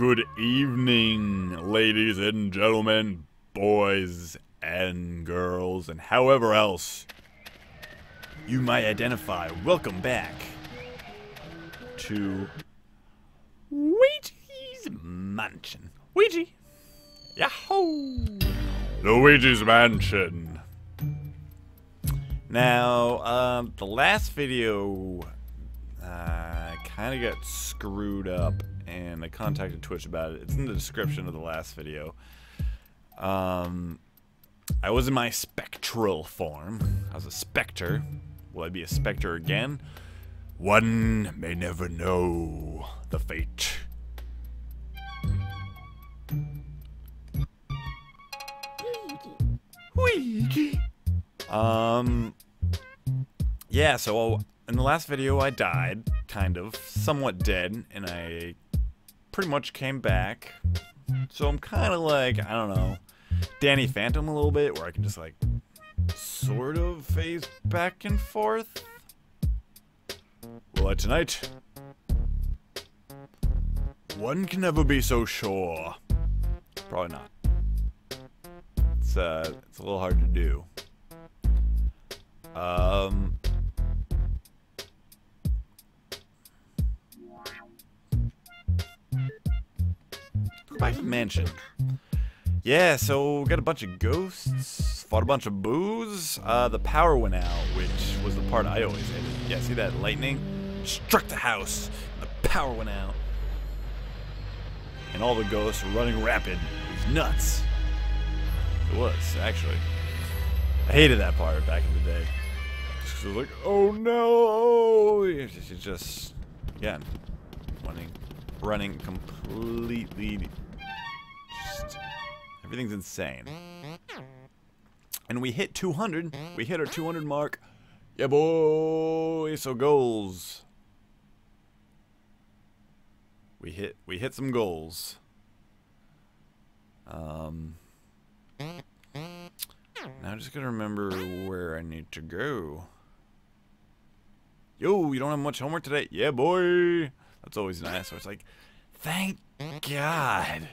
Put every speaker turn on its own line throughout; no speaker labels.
Good evening, ladies and gentlemen, boys and girls, and however else you might identify. Welcome back to Luigi's Mansion. Ouija! Yahoo! Luigi's Mansion. Now, um, the last video uh, kind of got screwed up, and I contacted Twitch about it. It's in the description of the last video. Um, I was in my spectral form. I was a specter. Will I be a specter again? One may never know the fate. Um, yeah, so in the last video I died, kind of, somewhat dead, and I pretty much came back. So I'm kind of like, I don't know, Danny Phantom a little bit, where I can just like, sort of phase back and forth. Will I tonight? One can never be so sure. Probably not. It's uh, it's a little hard to do. Um. Mansion. Yeah, so got a bunch of ghosts, fought a bunch of boos. Uh, the power went out, which was the part I always hated. Yeah, see that lightning? Struck the house. The power went out. And all the ghosts were running rapid. It was nuts. It was, actually. I hated that part back in the day. Just was like, oh no! It's just, yeah, running, running completely. Everything's insane. And we hit 200. We hit our 200 mark. Yeah, boy. So goals. We hit. We hit some goals. Um. Now I just gotta remember where I need to go. Yo, you don't have much homework today? Yeah, boy. That's always nice. So it's like, thank God.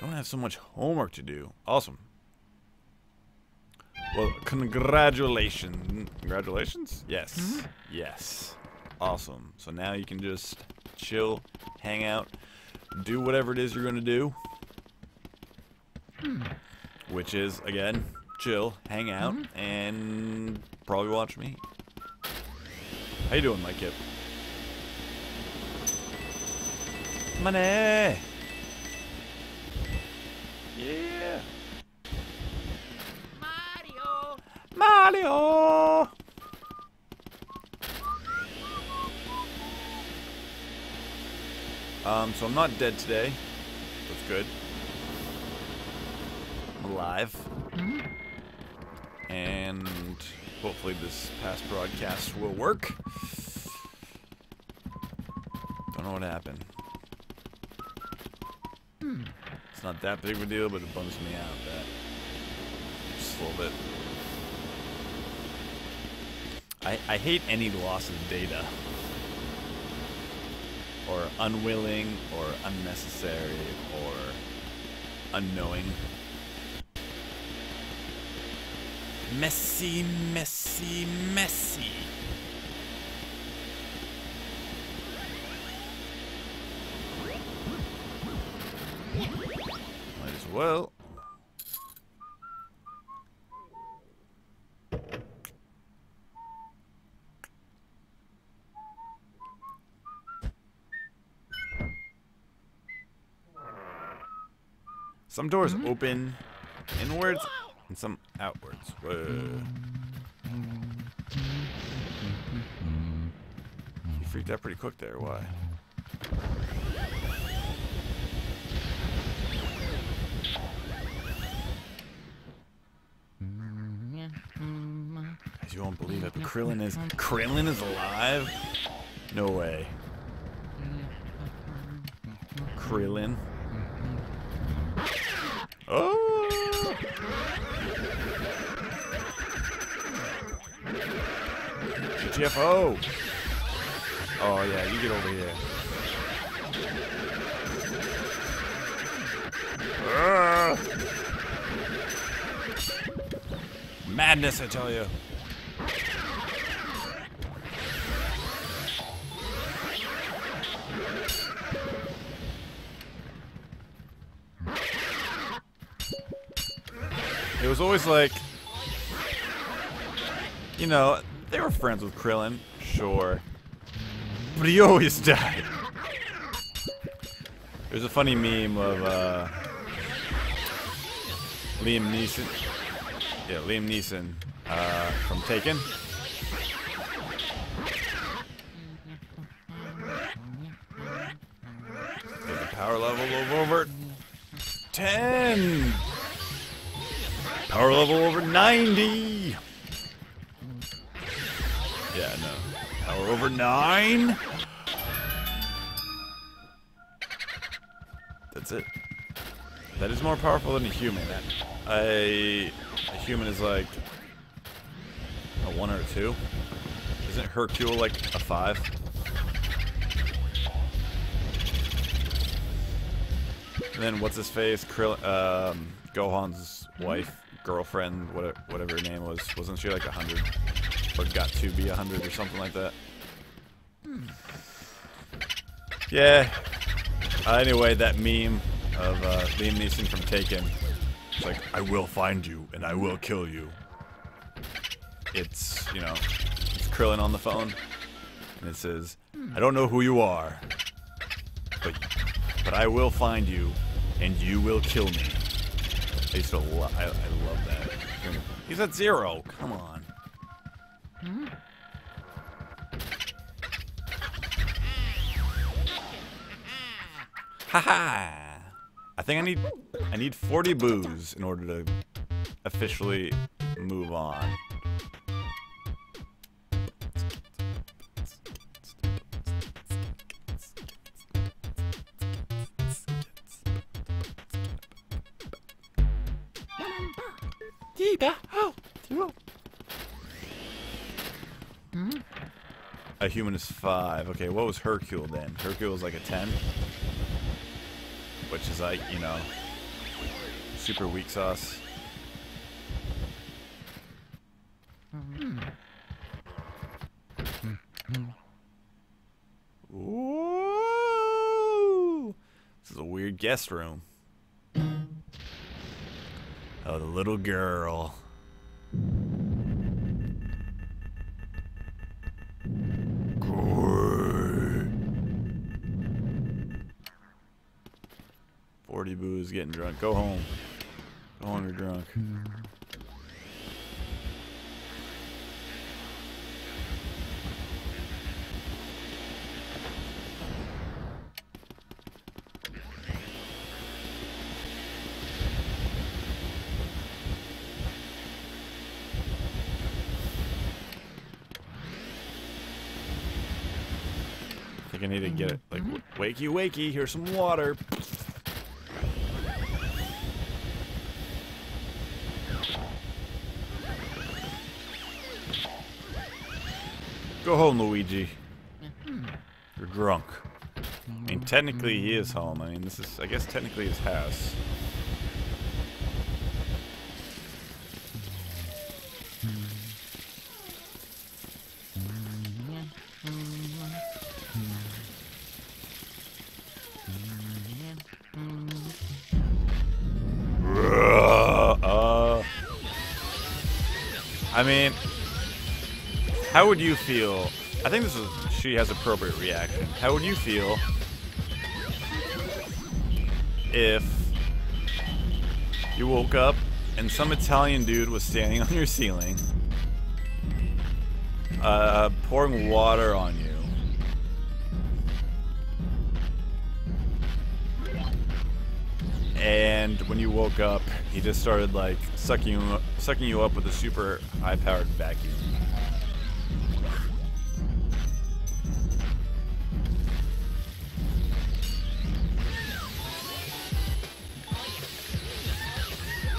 Don't have so much homework to do. Awesome. Well, congratulations. Congratulations? Yes. Mm-hmm. Yes. Awesome. So now you can just chill, hang out, do whatever it is you're gonna do. Hmm. Which is, again, chill, hang out, mm-hmm. and probably watch me. How you doing, my kid? Money! Yeah!
Mario!
Mario! Um, so I'm not dead today. That's good. I'm alive. And hopefully this past broadcast will work. Don't know what happened. It's not that big of a deal, but it bums me out that just a little bit. I, I hate any loss of data. Or unwilling, or unnecessary, or unknowing. Messy, messy, messy. Might as well. Some doors mm-hmm. open inwards and some outwards. Whoa. You freaked out pretty quick there. Why? You won't believe it, but Krillin is Krillin is alive. No way. Krillin. Oh! GTFO! Oh yeah, you get over here. Madness, I tell you. It was always like, you know, they were friends with Krillin, sure. But he always died. There's a funny meme of uh, Liam Neeson. Yeah, Liam Neeson uh, from Taken. Power level over 90. Yeah, no. Power over 9. That's it. That is more powerful than a human. A, a human is like a 1 or a 2. Isn't Hercule like a 5? And then what's his face? Krill um, Gohan's wife, girlfriend, whatever, whatever her name was, wasn't she like a hundred, or got to be a hundred or something like that? Yeah. Uh, anyway, that meme of uh, Liam Neeson from Taken. It's like, I will find you and I will kill you. It's, you know, it's Krillin on the phone, and it says, I don't know who you are, but but I will find you, and you will kill me. I used to lo I, I love that. He's at zero. Come on. Haha. I think I need I need 40 boos in order to officially move on. A human is five. Okay, what was Hercule then? Hercule was like a ten? Which is like, you know, super weak sauce. Ooh! This is a weird guest room. Oh, the little girl. Forty booze getting drunk. Go home. Go home. You're drunk. Need to get it. Like, mm-hmm. wakey, wakey. Here's some water. Go home, Luigi. You're drunk. I mean, technically he is mm-hmm. home. I mean, this is, I guess, technically his house. I mean, how would you feel? I think this is she has appropriate reaction. How would you feel if you woke up and some Italian dude was standing on your ceiling, uh, pouring water on you? And when you woke up, he just started like sucking sucking you up with a super high-powered vacuum.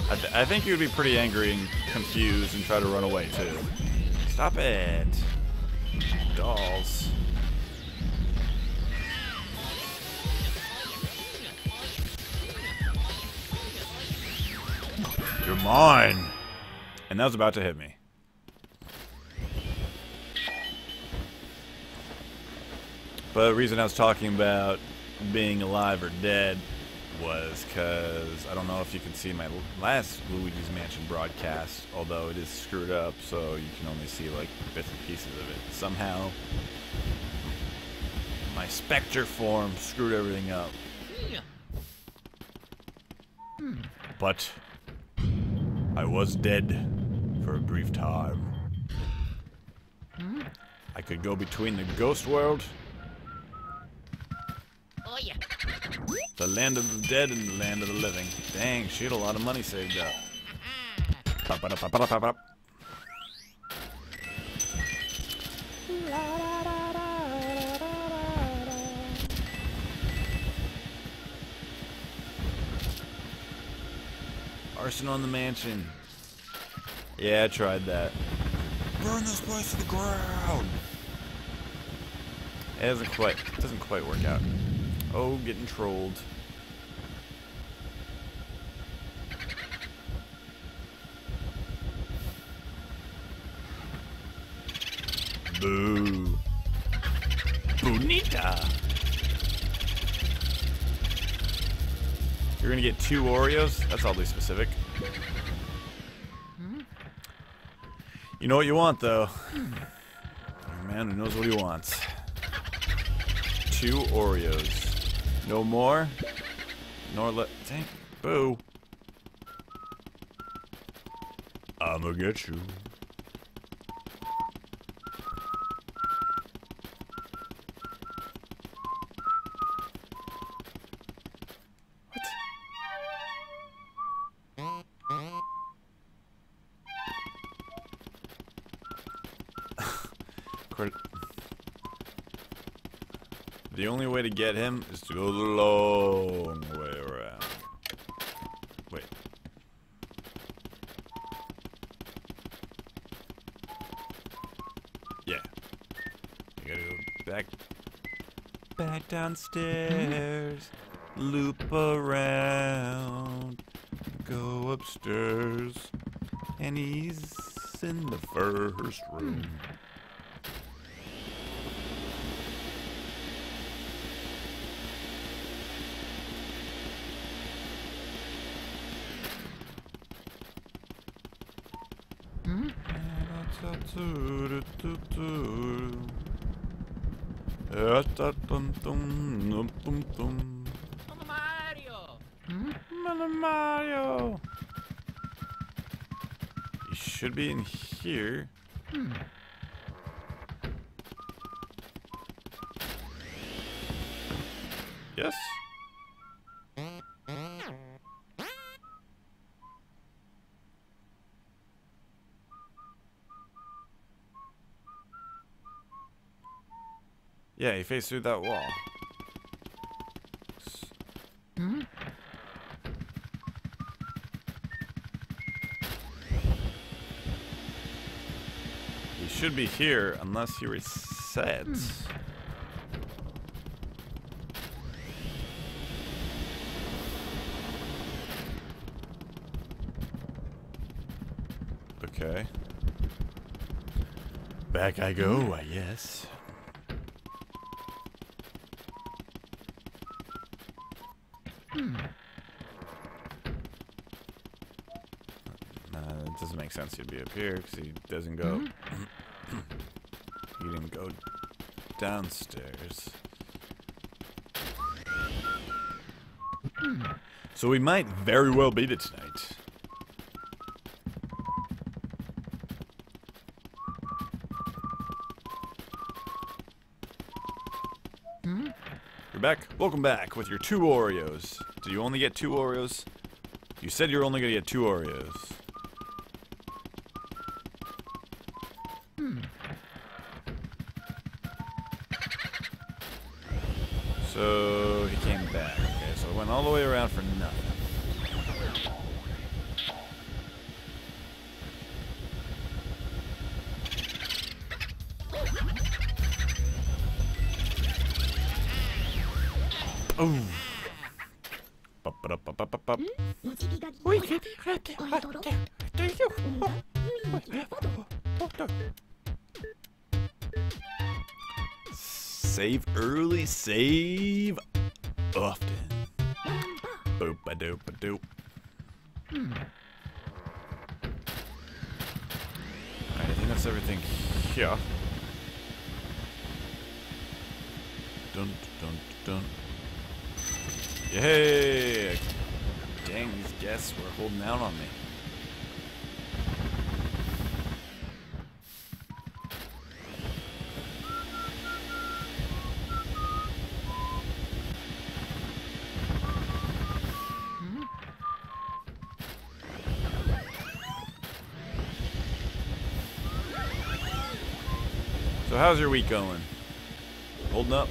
I, th I think you'd be pretty angry and confused and try to run away too. Stop it. Dolls. You're mine. That was about to hit me. But the reason I was talking about being alive or dead was because I don't know if you can see my last Luigi's Mansion broadcast, although it is screwed up, so you can only see like bits and pieces of it. Somehow, my Spectre form screwed everything up. But I was dead for a brief time. I could go between the ghost world
Oh yeah.
The land of the dead and the land of the living. Dang, she had a lot of money saved up. Ba-ba-da-ba-ba-da-ba-ba. The mansion. Yeah, I tried that. Burn this place to the ground. It doesn't quite doesn't quite work out. Oh, getting trolled. Boo. Bonita. You're gonna get two Oreos? That's oddly specific. You know what you want, though. A man who knows what he wants. Two Oreos. No more? Nor let. Dang. Boo. I'ma get you. Way to get him is to go the long way around. Wait. Yeah. You gotta go back. Back downstairs. Loop around. Go upstairs. And he's in the first room. Should be in here. Hmm. Yes. Yeah, he faced through that wall. S- He should be here unless he resets. Hmm. Okay. Back I go, hmm. I guess. Uh, it doesn't make sense he'd be up here because he doesn't go. Mm-hmm. he didn't go downstairs. So we might very well beat it tonight. You're back. Welcome back with your two Oreos. Do you only get two Oreos? You said you're only gonna get two Oreos. How's your week going? Holding up?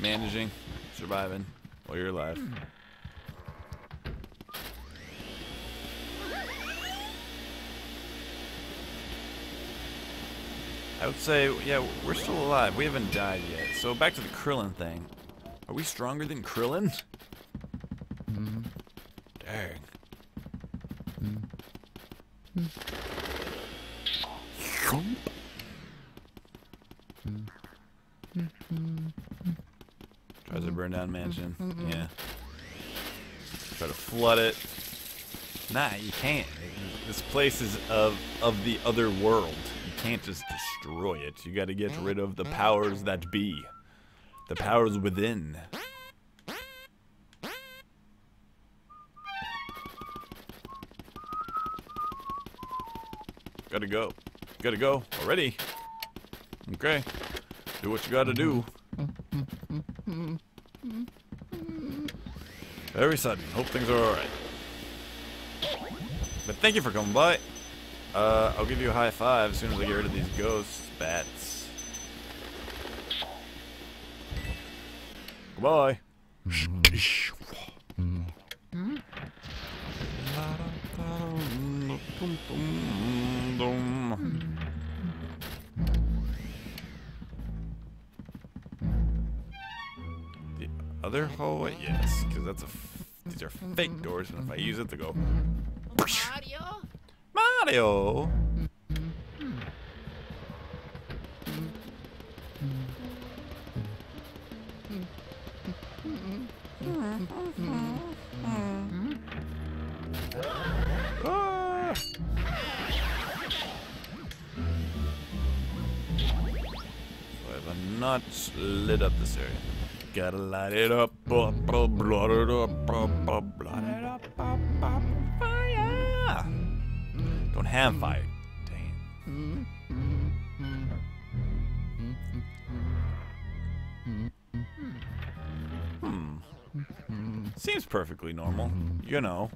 Managing? Surviving? While you're alive? I would say, yeah, we're still alive. We haven't died yet. So back to the Krillin thing. Are we stronger than Krillin? Dang. Thump. Tries to burn down mansion. Yeah. Try to flood it. Nah, you can't. This place is of of the other world. You can't just destroy it. You got to get rid of the powers that be. The powers within. Gotta go. Gotta go already. Okay. Do what you gotta do. Very sudden. Hope things are alright. But thank you for coming by. Uh, I'll give you a high five as soon as I get rid of these ghosts, bats. Goodbye. The other hallway? Yes, because that's a. These are fake doors, and if I use it, they go. So I have not lit up this area. Gotta light it up, uh, uh, blood have fire. Dang. Hmm. Seems perfectly normal, you know.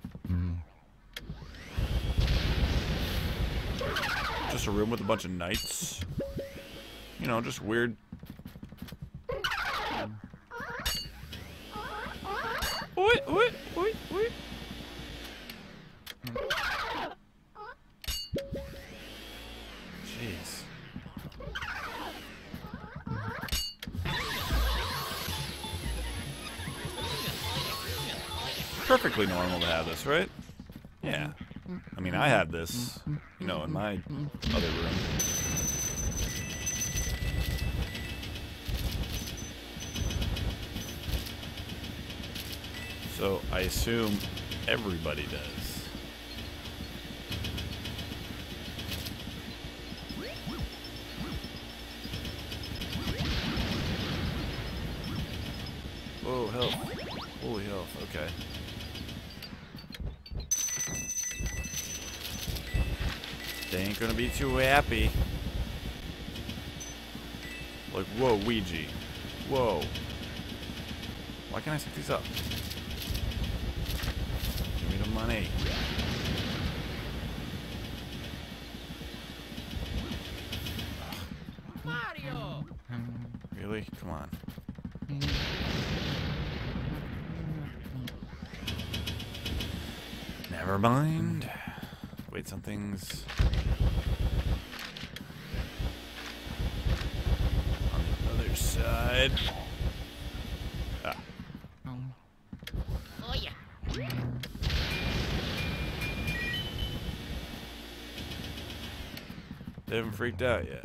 Just a room with a bunch of knights. You know, just weird. Perfectly normal to have this, right? Yeah. I mean, I have this, you know, in my other room. So I assume everybody does. Whoa, health. Holy health, okay. Ain't gonna be too happy. Like, whoa, Ouija. Whoa. Why can't I set these up? Give me the money.
Mario!
Really? Come on. Never mind. Wait, something's dead. Ah.
Oh yeah.
They haven't freaked out yet.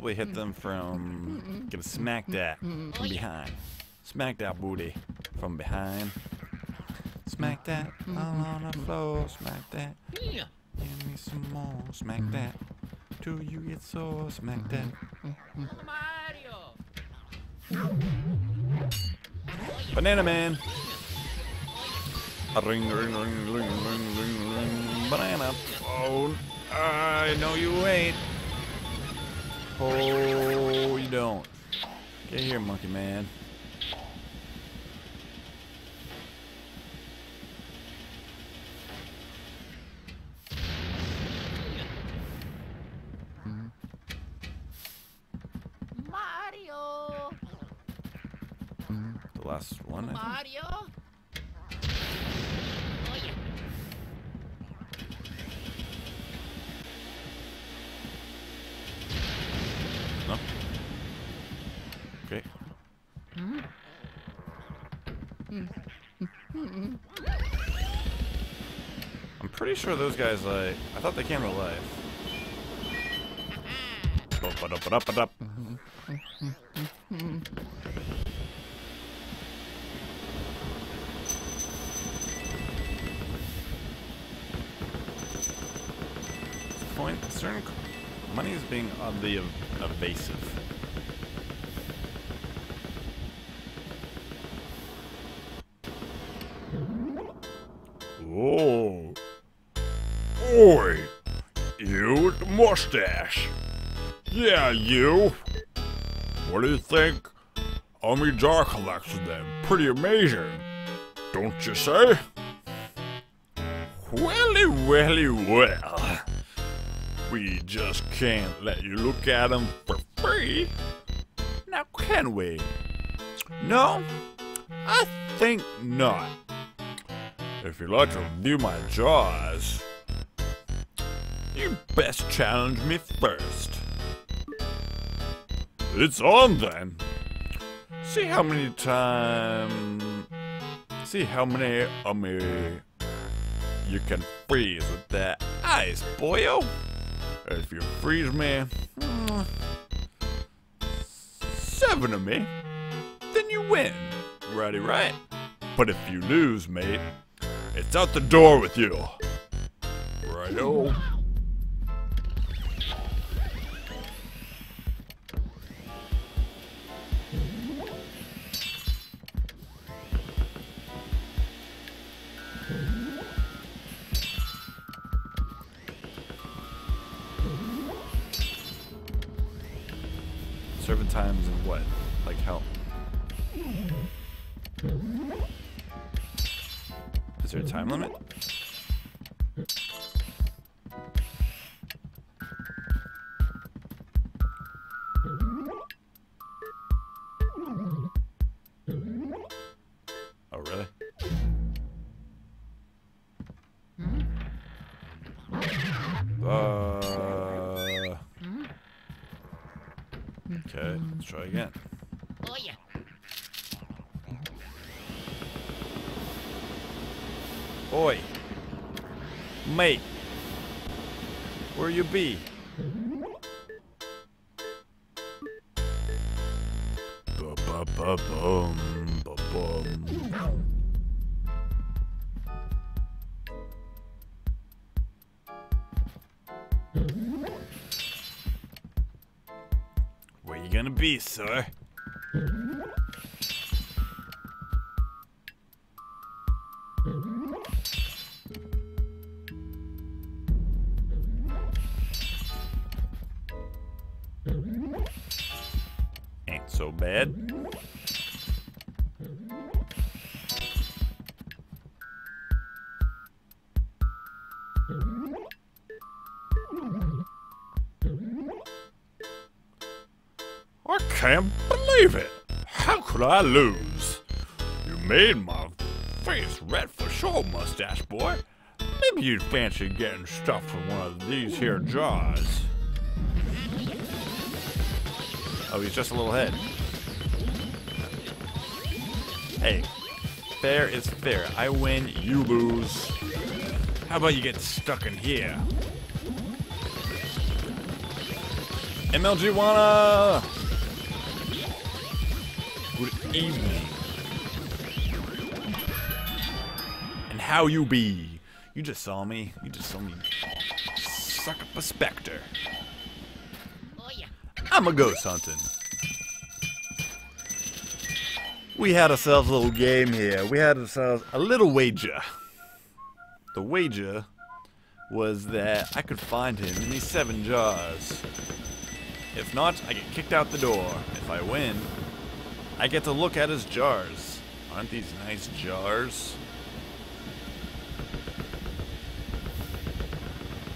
Probably hit them from. Get a smack that from behind. Smack that booty from behind. Smack that all on the floor. Smack that.
Yeah.
Give me some more. Smack that. Till you get sore. Smack that.
Mario!
Banana Man. A ring, ring, ring, ring, ring, ring, ring. Banana phone. I know you ain't. Oh, you don't. Get here, Monkey Man.
Mario!
The last one.
Mario! Oh yeah.
No? Okay. I'm pretty sure those guys, like, I thought they came to life. Point certain money is being oddly ev- evasive. Mustache. Yeah, you. What do you think? Army Jar collection then. Pretty amazing. Don't you say? Welly, welly, well. We just can't let you look at them for free. Now, can we? No? I think not. If you'd like to view my jaws, you best challenge me first. It's on then. See how many times. See how many of me you can freeze with that ice, boyo. If you freeze me, mm, seven of me, then you win. Righty, right? But if you lose, mate, it's out the door with you. Righto. Like Is there a time limit? Oi! Mate. Where you be? Ba-ba-ba-bum, ba-bum. Where you gonna be, sir? I lose? You made my face red for sure, mustache boy. Maybe you'd fancy getting stuffed from one of these here jars. Oh, he's just a little head. Hey, fair is fair. I win, you lose. How about you get stuck in here? MLG wanna. Evening. And how you be? You just saw me. You just saw me suck up a specter.
Oh yeah.
I'm a ghost hunting. We had ourselves a little game here. We had ourselves a little wager. The wager was that I could find him in these seven jars. If not, I get kicked out the door. If I win, I get to look at his jars. Aren't these nice jars?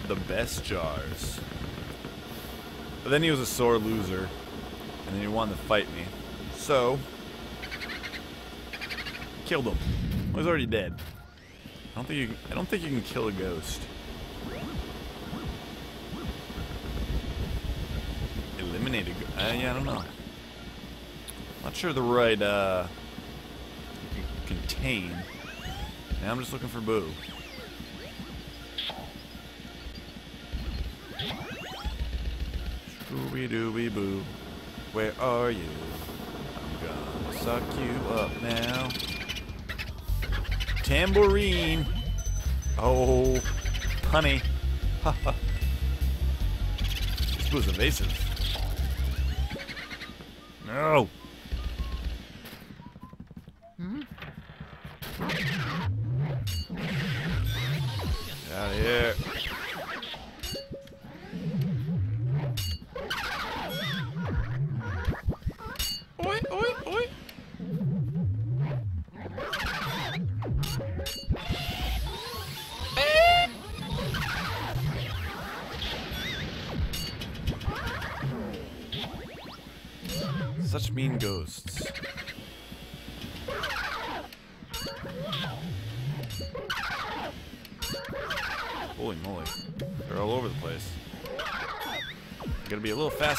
The best jars. But then he was a sore loser, and then he wanted to fight me. So, killed him. Well, he's already dead. I don't think you. I don't think you can kill a ghost. Eliminate a. Uh, yeah, I don't know. Not sure the right uh, contain. Now I'm just looking for Boo. Scooby Dooby Boo, where are you? I'm gonna suck you up now. Tambourine. Oh, honey. this was evasive. No. Get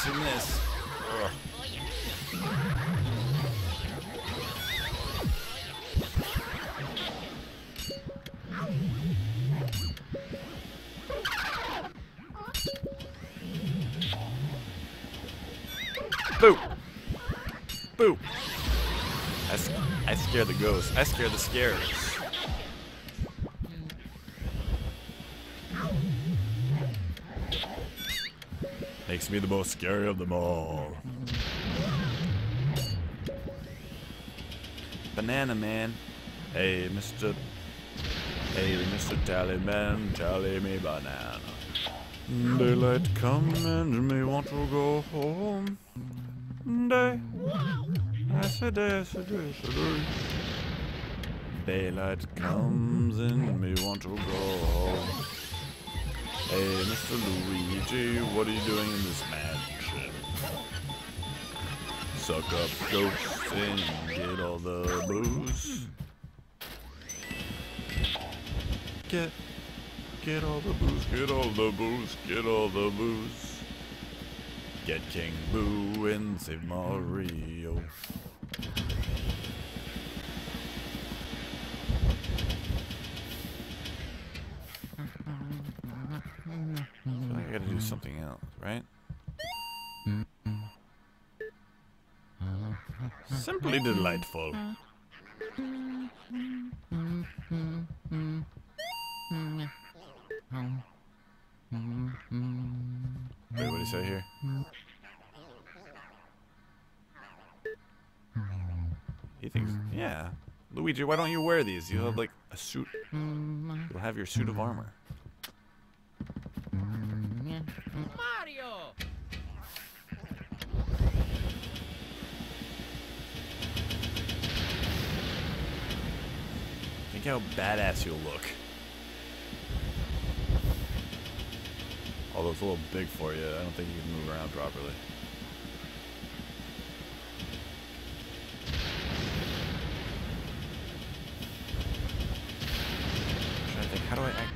be a little faster than this. Ugh. Boo! Boo! I, I scared the ghost. I scare the scares. Most scary of them all. Banana Man. Hey, Mr. Hey, Mr. Tallyman, tally me banana. Daylight come and me want to go home. Day. I said day, I said day, I said day. Daylight comes and me want to go home. Hey, Mr. Luigi, what are you doing in this mansion? Suck up ghosts and get all the booze. Get, get all the booze, get all the booze, get all the booze. Get King Boo and save Mario. I gotta do something else, right? Mm-hmm. Simply delightful. Wait, what did he say here? He thinks, yeah. Luigi, why don't you wear these? You'll have like a suit. You'll have your suit of armor.
Mario!
Think how badass you'll look. Although it's a little big for you, I don't think you can move around properly. I'm trying to think, how do I act?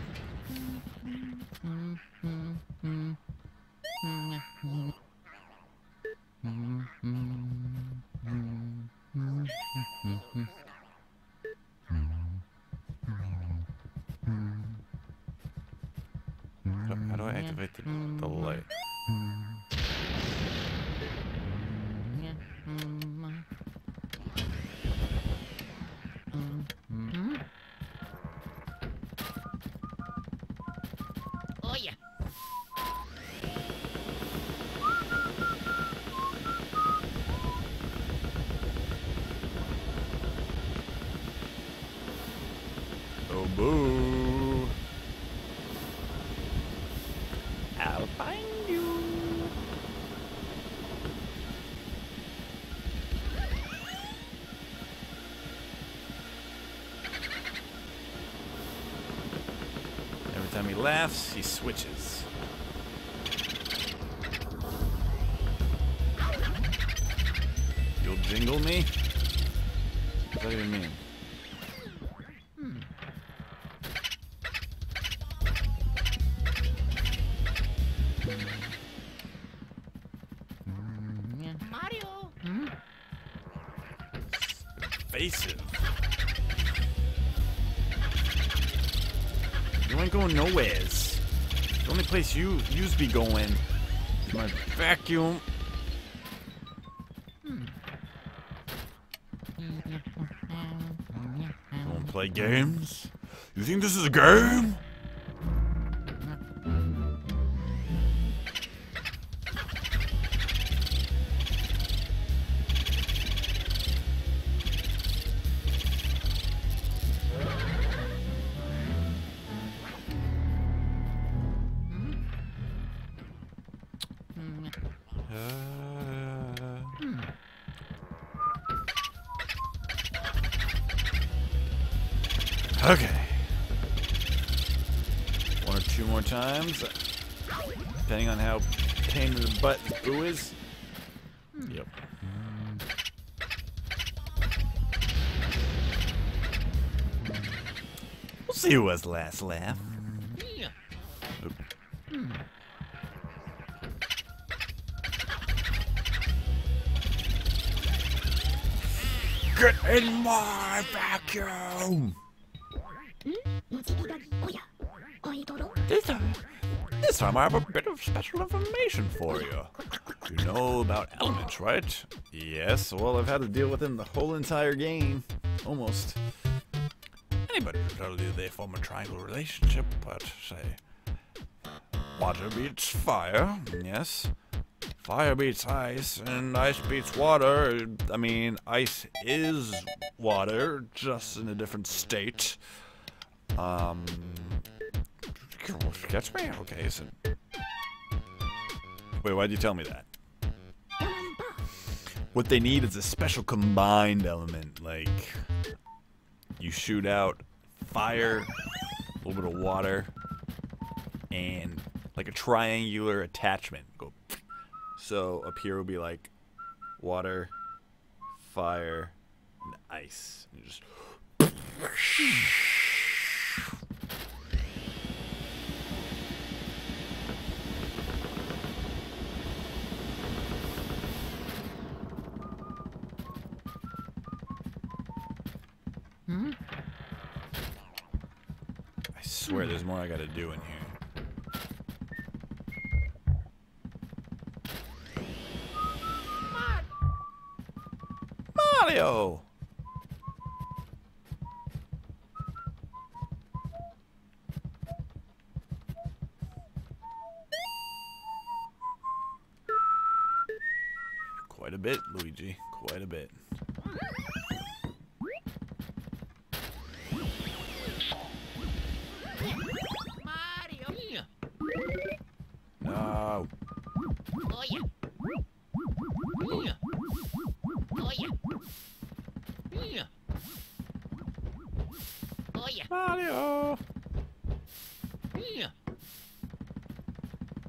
How, how do laughs, he switches. Nowheres. The only place you yous be going is my vacuum. Hmm. You wanna play games? You think this is a game? was last laugh. Get in my vacuum! This time, this time I have a bit of special information for you. You know about elements, right? Yes, well I've had to deal with them the whole entire game. Almost. Naturally, they form a triangle relationship, but say... Water beats fire, yes. Fire beats ice, and ice beats water. I mean, ice is water, just in a different state. Um... Catch me? Okay, so... Wait, why'd you tell me that? What they need is a special combined element, like... You shoot out fire, a little bit of water, and like a triangular attachment. Go. So up here will be like water, fire, and ice. You just. I swear there's more I gotta do in here. Mario! Quite a bit, Luigi. Quite a bit. Tchau. Olha.
Olha. Olha. Olha.
Valeu. Ia.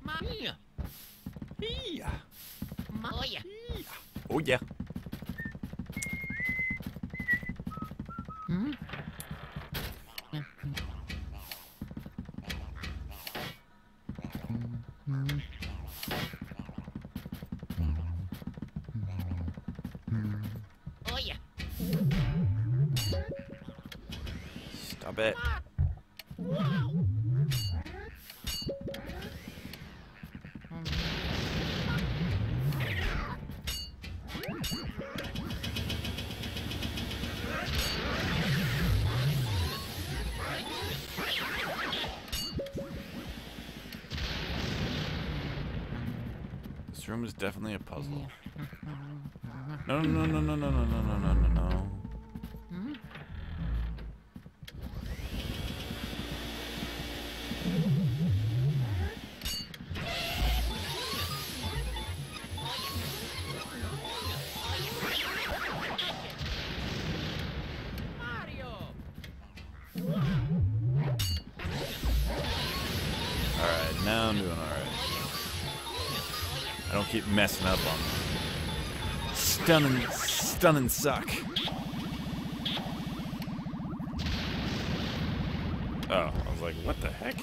Ma. Room is definitely a puzzle. No, no, no, no, no, no, no, no, no, no, stunning suck. Oh, I was like, what the heck?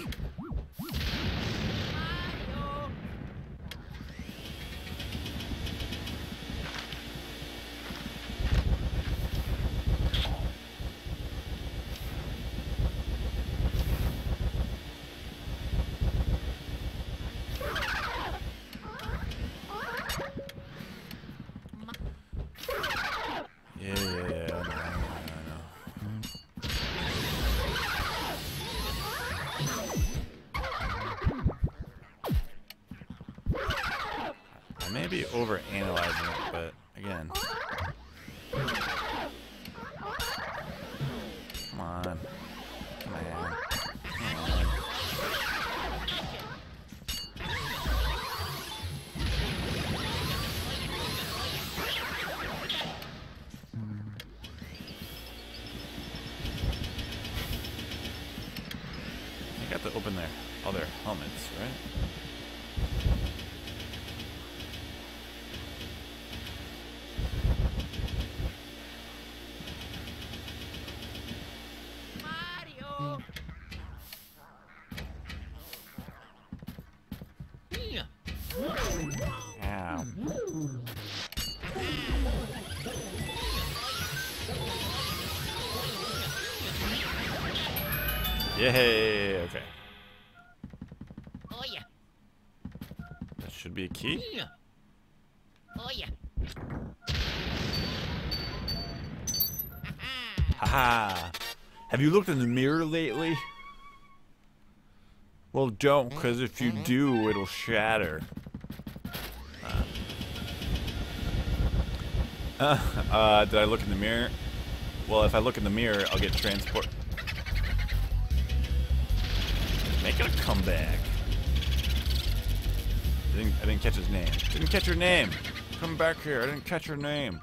Have you looked in the mirror lately? Well, don't, because if you do, it'll shatter. Uh, uh, did I look in the mirror? Well, if I look in the mirror, I'll get transport. Making a comeback. Didn't, I didn't catch his name. Didn't catch your name. Come back here. I didn't catch your name.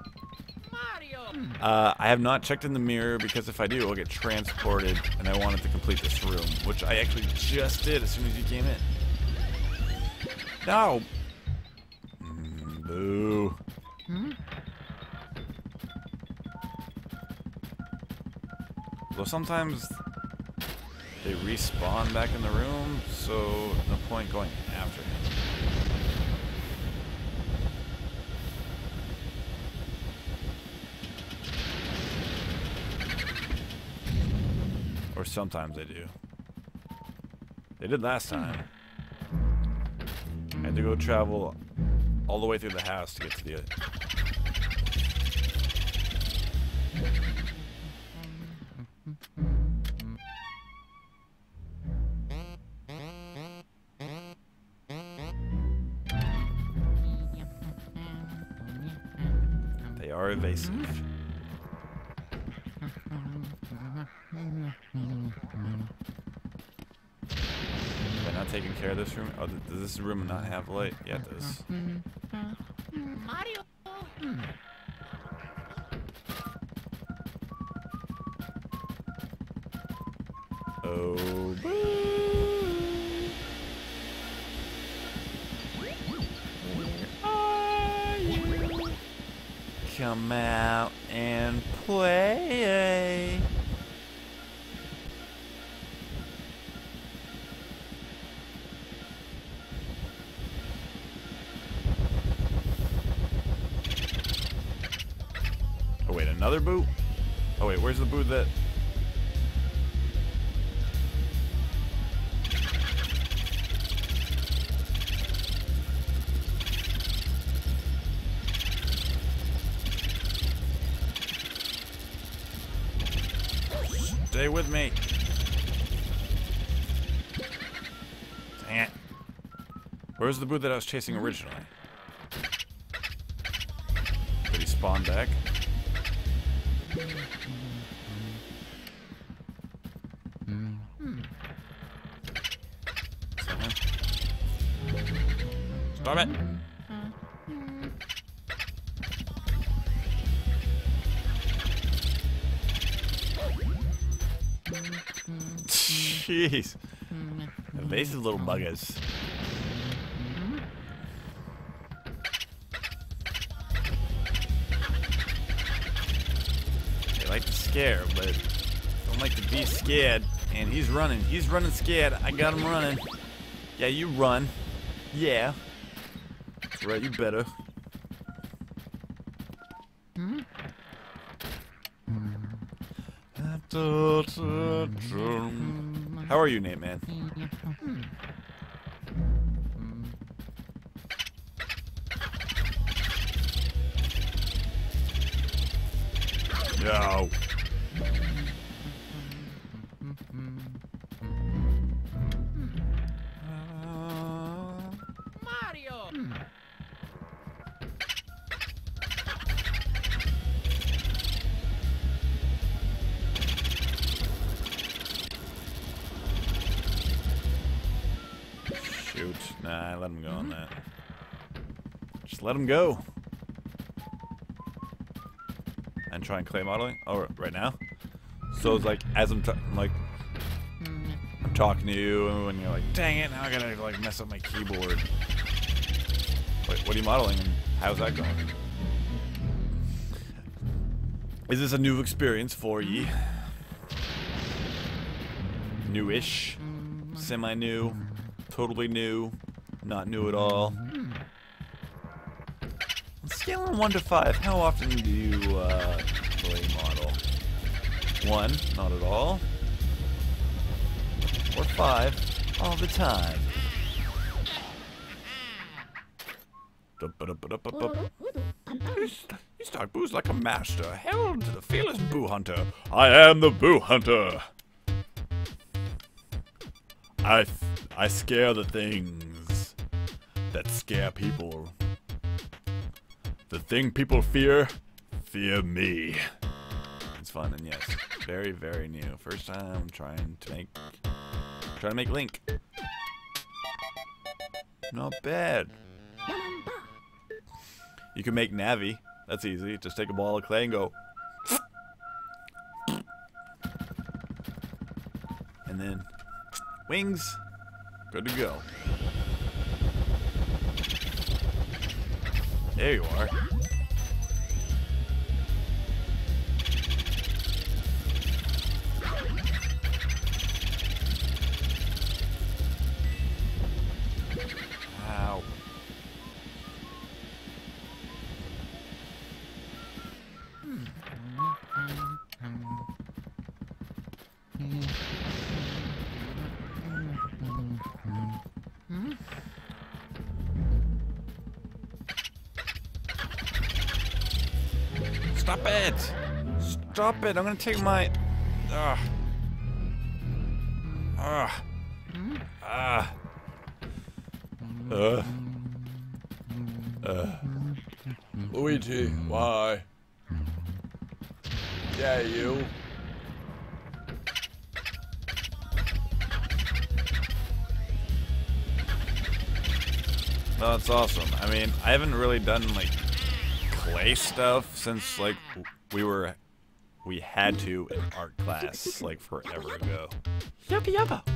Uh, I have not checked in the mirror because if I do, I'll get transported, and I wanted to complete this room, which I actually just did as soon as you came in. No. Mm, boo. Hmm? Well, sometimes they respawn back in the room, so no point going after him. Or sometimes they do. They did last time. I had to go travel all the way through the house to get to the other. They are evasive. Am I not taking care of this room? Oh, does this room not have light? Yeah, it uh, uh, does. Mario. Where's the boot that I was chasing originally? Did he spawn back? Stop it! Jeez. Evasive little buggers. Scared. And he's running. He's running scared. I got him running. Yeah, you run. Yeah. That's right, you better. Hmm? Hmm. How are you, Nate, man? Let him go. And try and clay modeling? Oh, right now? So it's like, as I'm, I'm like, I'm talking to you, and you're like, dang it, now I gotta like mess up my keyboard. Wait, what are you modeling, how's that going? Is this a new experience for ye? Newish? Semi-new? Totally new? Not new at all? Scale of 1 to 5, how often do you uh, play model? 1, not at all. Or 5, all the time. You start booze like a master. Hail to the fearless boo hunter. I am the boo hunter. I, I scare the things that scare people. The thing people fear, fear me. It's fun and yes, very very new. First time trying to make, trying to make Link. Not bad. You can make Navi. That's easy. Just take a ball of clay and go. And then wings. Good to go. There you are. Stop it! Stop it! I'm gonna take my. Ah. Ah. Ah. Uh. Uh. Luigi, why? Yeah, you. No, that's awesome. I mean, I haven't really done like clay stuff since like we were we had to in art class like forever ago. Yuppa yuppa.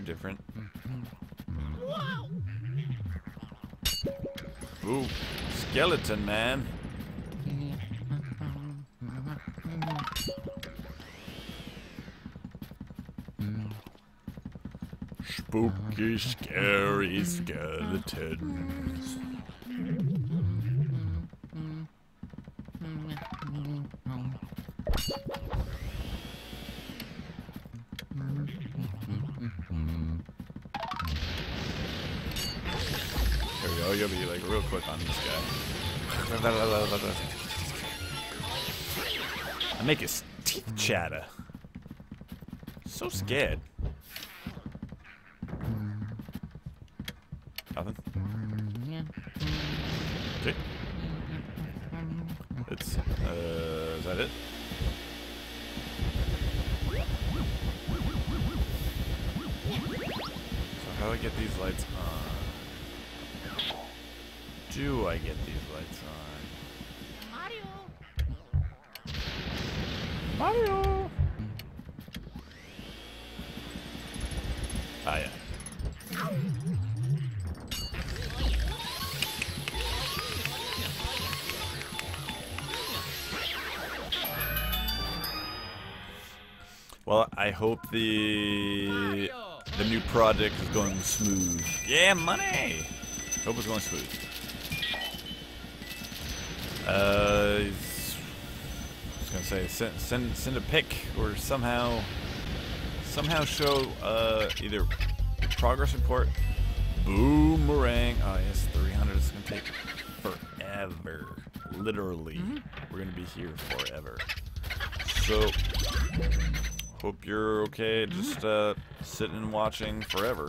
You're different. Ooh, skeleton man. Spooky, scary skeletons. Make his the the new project is going smooth. Yeah, money. Hope it's going smooth. Uh, I was gonna say send send send a pic or somehow somehow show uh either progress report. Boomerang. Oh yes, 300 is gonna take forever. Literally, we're gonna be here forever. So Hope you're okay just uh, sitting and watching forever.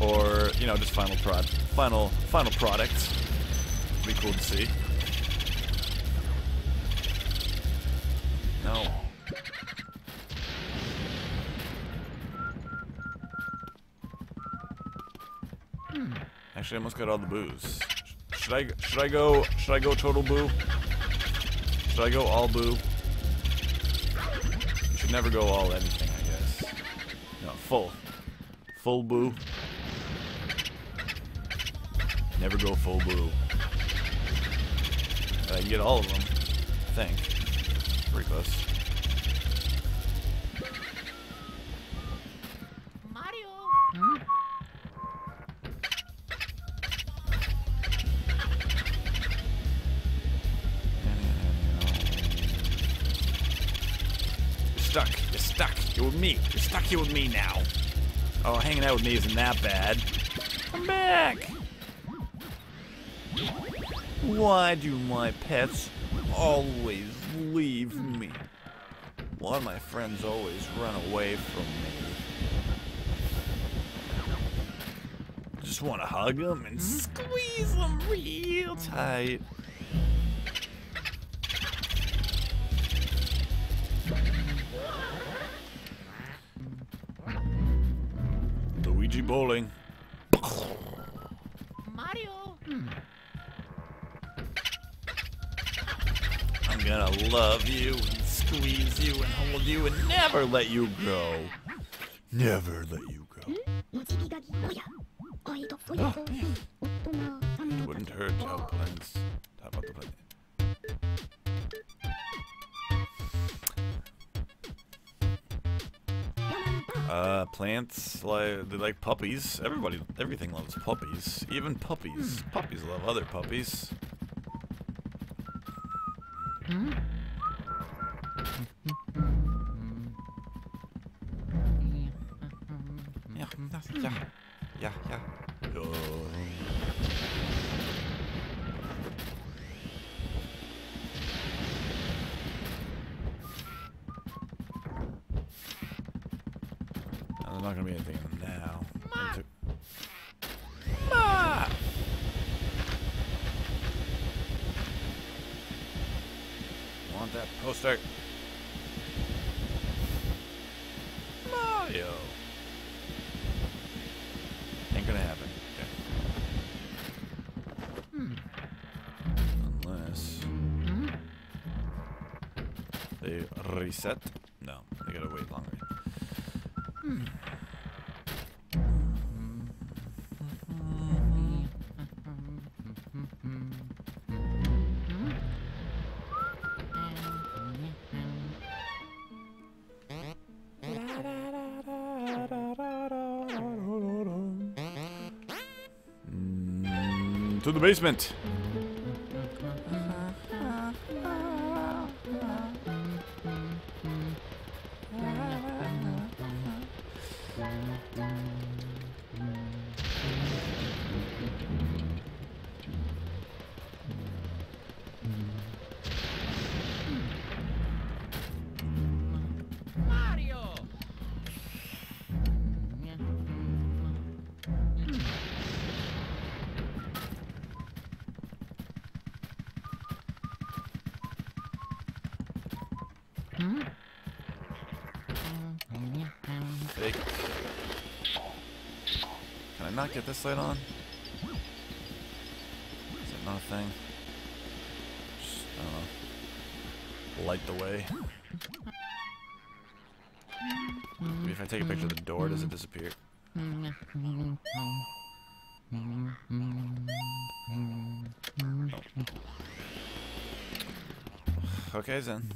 Or, you know, just final prod final final product. Be cool to see. No. Actually, I almost got all the booze. Should I should I go should I go total boo? Should I go all boo? You should never go all anything, I guess. No, full. Full boo. Never go full boo. But I can get all of them. I think. Pretty close. With me. You're stuck here with me now. Oh, hanging out with me isn't that bad. Come back. Why do my pets always leave me? Why my friends always run away from me? Just want to hug them and squeeze them real tight. never let you go. Never let you go.
It
wouldn't hurt to have plans. Talk about the planet. Uh, plants like they like puppies. Everybody, everything loves puppies. Even puppies. Puppies love other puppies. Hmm? To the basement. Not get this light on? Is it not a thing? Just, I don't know. Light the way. Maybe if I take a picture of the door, does it disappear? Oh. Okay then.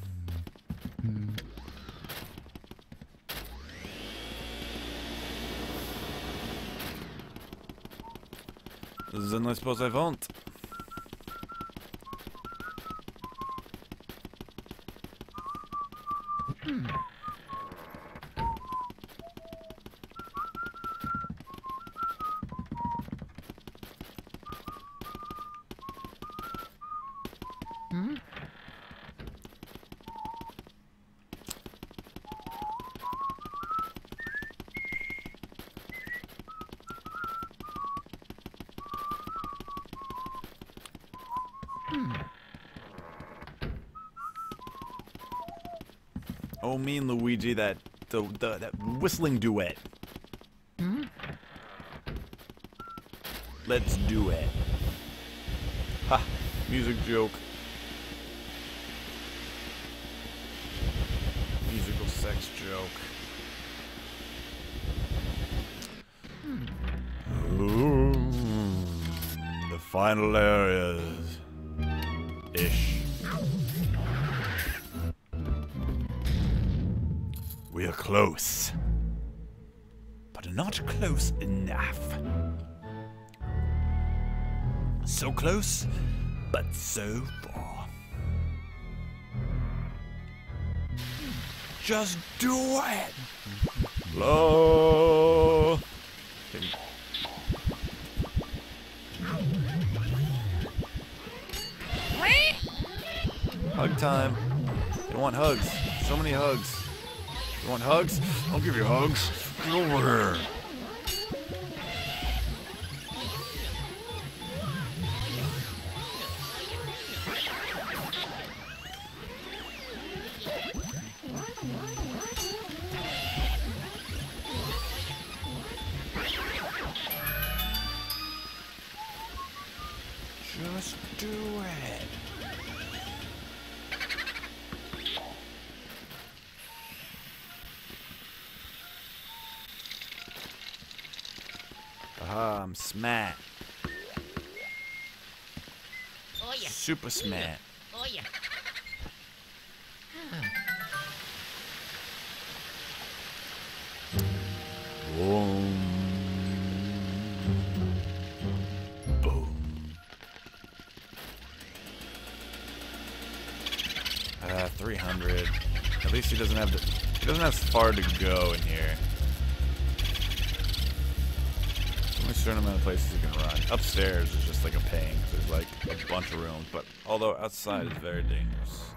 Then I suppose I won't. Oh, me and Luigi, that the, the that whistling duet. Let's do it. Ha! Music joke. Musical sex joke. Hmm. Ooh, the final areas. Close. But not close enough. So close, but so far. Just do it! Hello? Hug time. You want hugs. So many hugs. You want hugs? I'll give you hugs. Get over here. Super smart.
Oh yeah.
Boom. Boom. Uh, 300. At least he doesn't have to, he doesn't have far to go in places he can run. Upstairs is just like a pain there's like a bunch of rooms, but although outside is very dangerous.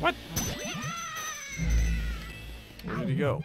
What? Where did he go?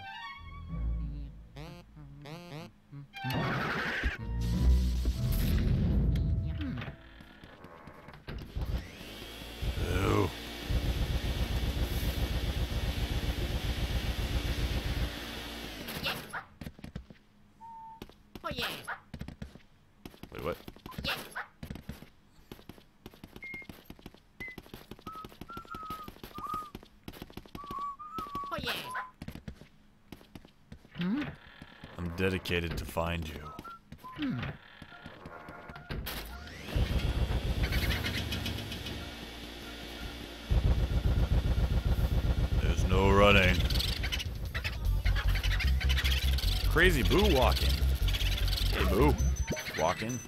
Dedicated to find you. Hmm. There's no running. Crazy Boo walking. Hey Boo. Walking.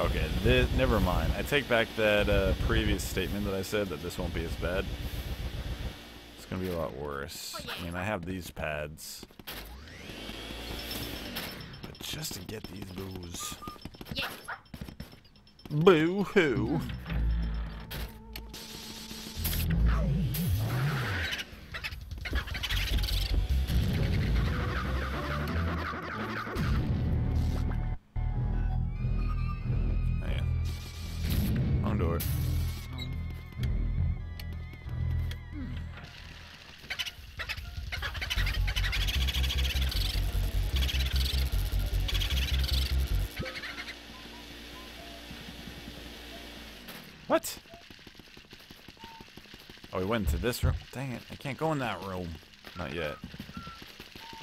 Okay, this, never mind. I take back that uh, previous statement that I said that this won't be as bad. It's gonna be a lot worse. I mean, I have these pads. But just to get these boos.
Yeah.
Went into this room. Dang it, I can't go in that room. Not yet.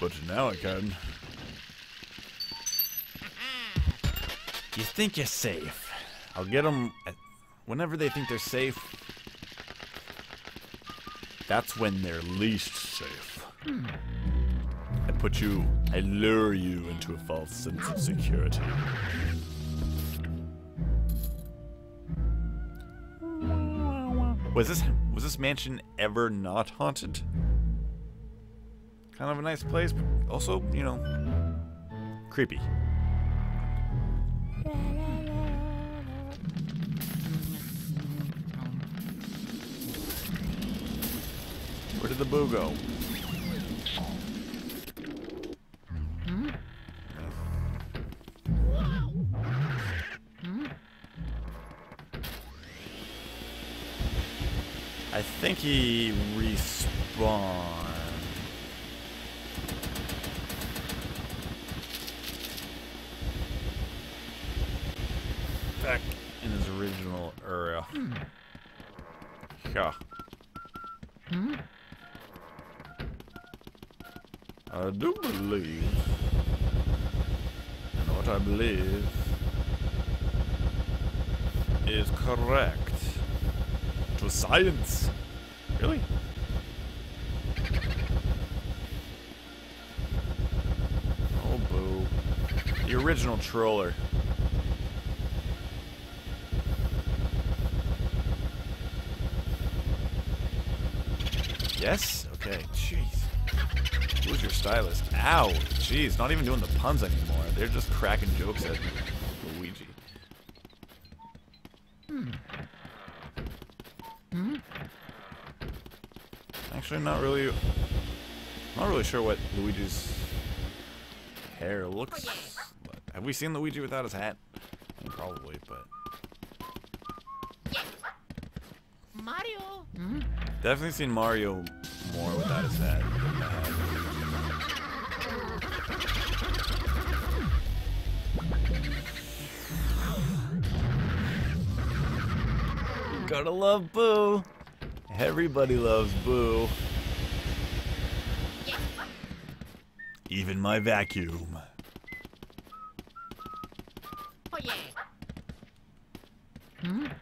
But now I can. You think you're safe. I'll get them whenever they think they're safe. That's when they're least safe. I put you, I lure you into a false sense of security. Was this was this mansion ever not haunted? Kind of a nice place, but also, you know, creepy. Where did the boo go? Think he respawned. Back in his original area. Yeah. I do believe. And what I believe is correct. To science. Really? Oh, boo. The original troller. Yes? Okay, jeez. Who's your stylist? Ow! Jeez, not even doing the puns anymore. They're just cracking jokes at Luigi. Hmm. Actually, not really. Not really sure what Luigi's hair looks. Have we seen Luigi without his hat? Probably, but
Mario.
definitely seen Mario more without his hat. than the hat. Gotta love Boo. Everybody loves Boo. Even my vacuum.
Oh yeah.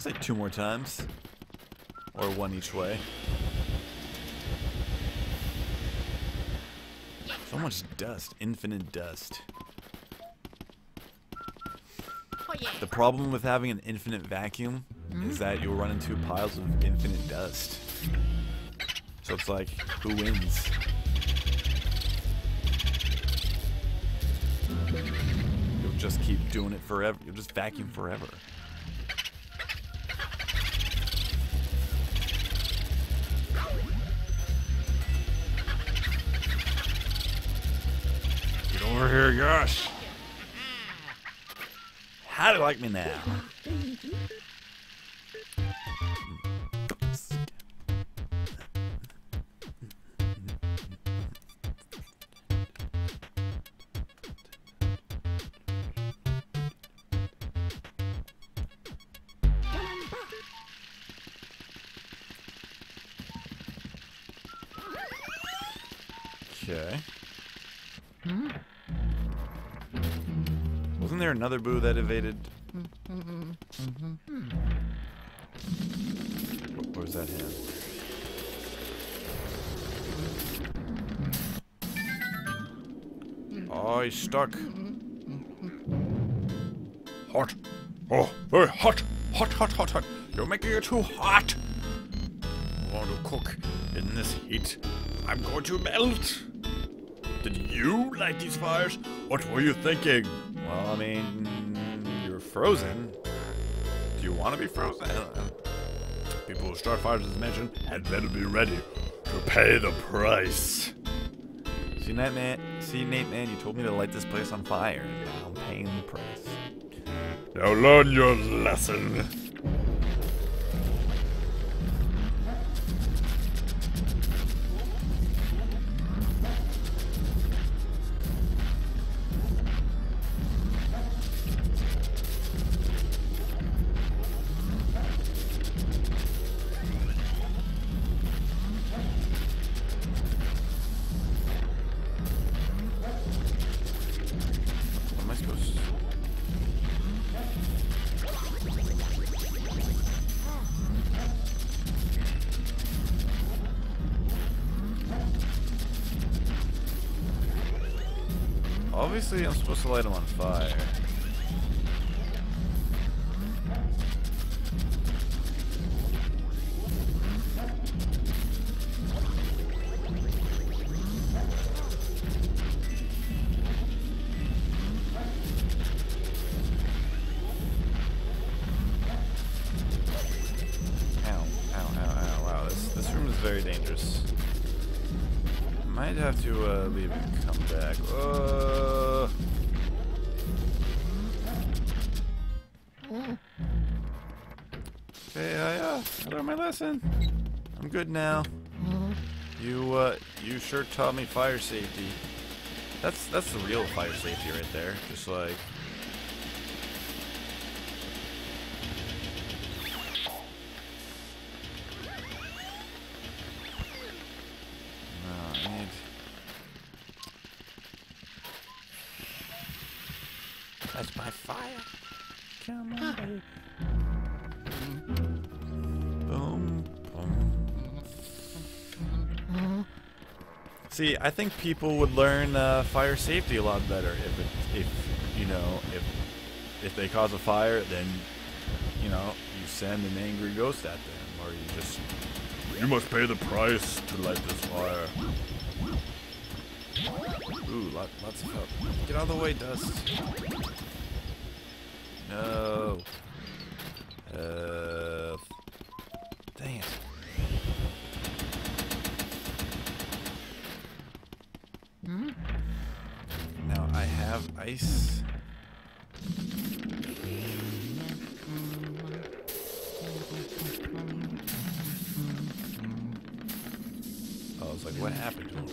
Say two more times. Or one each way. So much dust. Infinite dust.
Oh.
The problem with having an infinite vacuum is that you'll run into piles of infinite dust. So it's like, who wins? You'll just keep doing it forever. You'll just vacuum forever. Over. How do you like me now? Another boo that evaded? Wh- Where's that hand? Oh, he's stuck. Hot. Oh, very hot. Hot, hot, hot, hot. You're making it too hot. I want to cook in this heat. I'm going to melt. Did you light these fires? What were you thinking? Well, I mean, you're frozen. Do you want to be frozen? People who start fires, as mentioned, had better be ready to pay the price. See, Nate, man. See, Nate, man. You told me to light this place on fire. Now I'm paying the price. Now learn your lesson. What's the light on? Sure taught me fire safety. That's, that's the real fire safety right there. Just like, I think people would learn uh, fire safety a lot better if it, if you know, if if they cause a fire, then you know you send an angry ghost at them, or you just you must pay the price to light this fire. Ooh, lot, lots of help. Get out of the way, dust. No. Uh, Dang it. Now I have ice. I was like, what happened to him?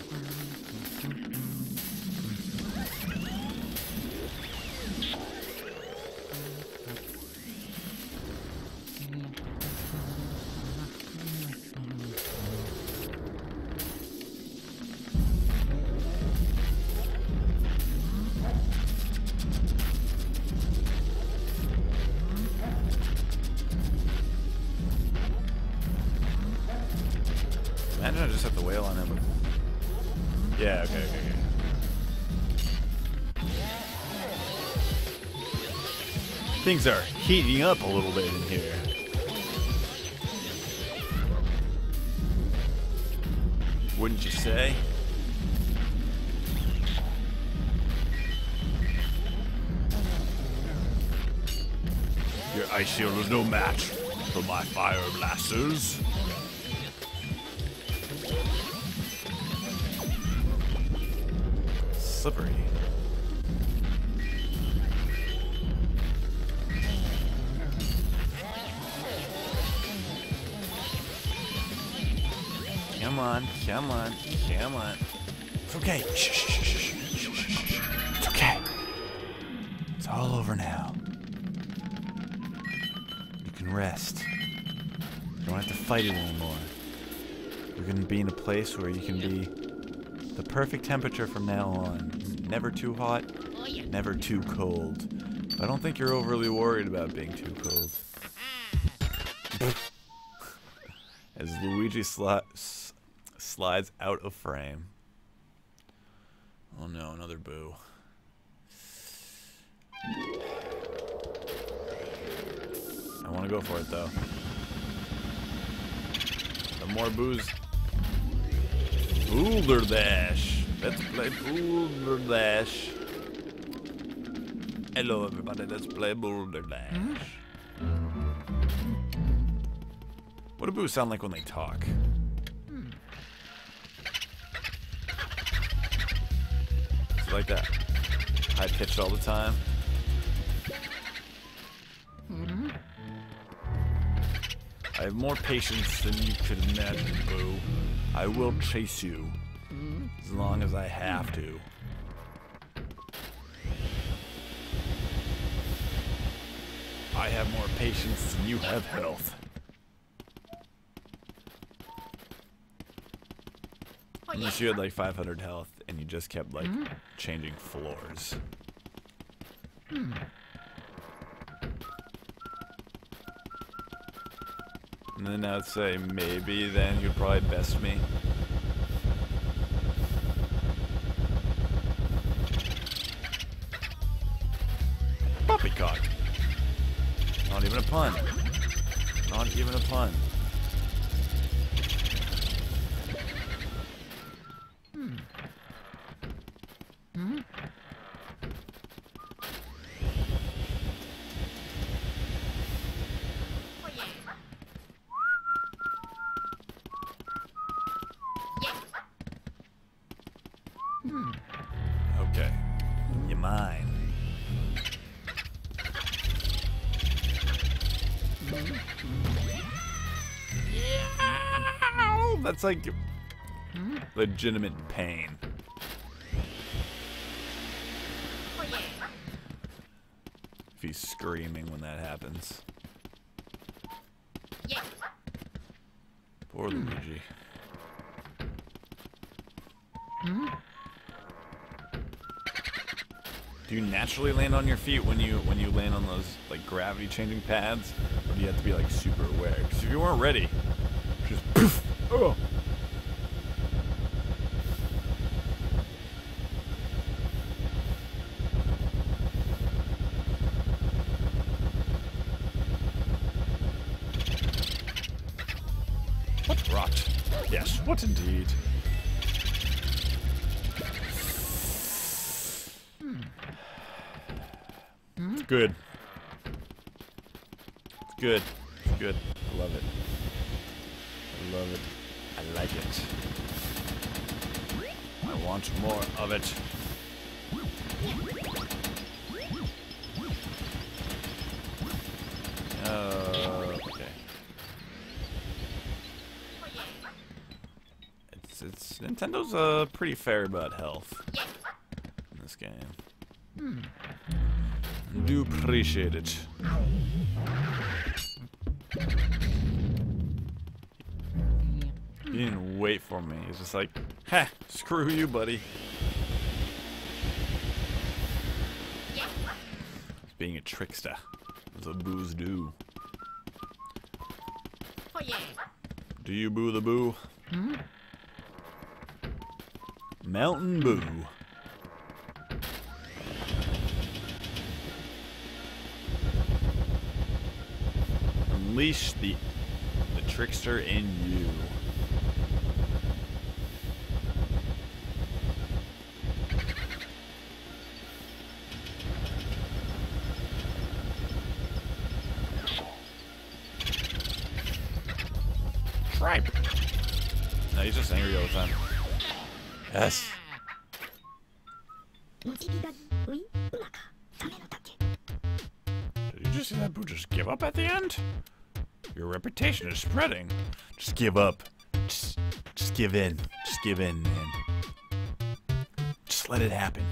Things are heating up a little bit in here. Wouldn't you say? Your ice shield is no match for my fire blasters. Slippery. Come on, come on. It's okay. Shh, shh, shh. It's okay. It's all over now. You can rest. You don't have to fight it anymore. You're gonna be in a place where you can be the perfect temperature from now on. Never too hot, never too cold. I don't think you're overly worried about being too cold. As Luigi sli- s- slides out of frame. Oh no, another boo. I want to go for it though. The more boos. Boulder Dash. Let's play Boulder Dash. Hello everybody, let's play Boulder Dash. Hmm? What do boos sound like when they talk? Like that? High pitched all the time? I have more patience than you could imagine, Boo. I will chase you. As long as I have to. I have more patience than you have health.
Oh.
Unless you had like 500 health and you just kept like hmm. changing floors. And then I'd say maybe then you'd probably best me. Poppycock. Not even a pun. Not even a pun. Like legitimate pain.
Oh yeah.
If he's screaming when that happens.
Yeah.
Poor hmm. Luigi. Do you naturally land on your feet when you when you land on those like gravity changing pads, or do you have to be like super aware? Because if you weren't ready, just poof. Oh. Good. Good. Good. I love it. I love it. I like it. I want more of it. Uh, okay. It's it's Nintendo's uh pretty fair about health in this game. Do appreciate it. He didn't wait for me. He's just like, ha, screw you, buddy. He's being a trickster. That's what boos do.
Oh yeah.
Do you boo the boo? Hmm? Mountain Boo. Unleash the the trickster in you. Tribe. No, he's just angry all the time. Yes. Did you just see that boo just give up at the end? Your reputation is spreading. Just give up. Just, just give in. Just give in, man. Just let it happen.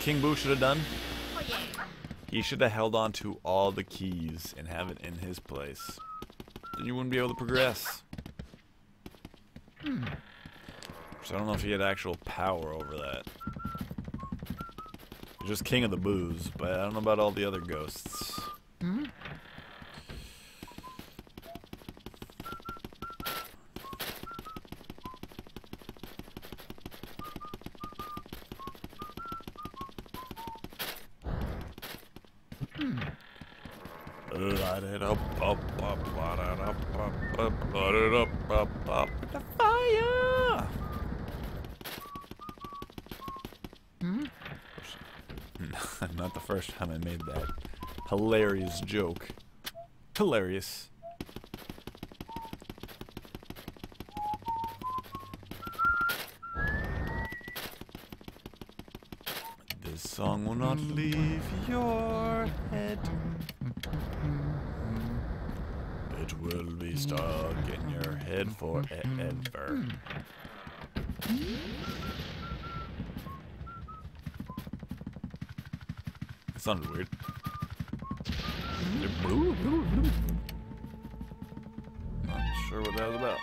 King Boo should have done?
Oh yeah.
He should have held on to all the keys and have it in his place. Then you wouldn't be able to progress. Hmm. So I don't know if he had actual power over that. He's just king of the boos, but I don't know about all the other ghosts. The fire! Not the first time I made that hilarious joke. Hilarious. This song will not leave your head. It will be stuck in your head forever. It sounded weird. Not sure what that was about.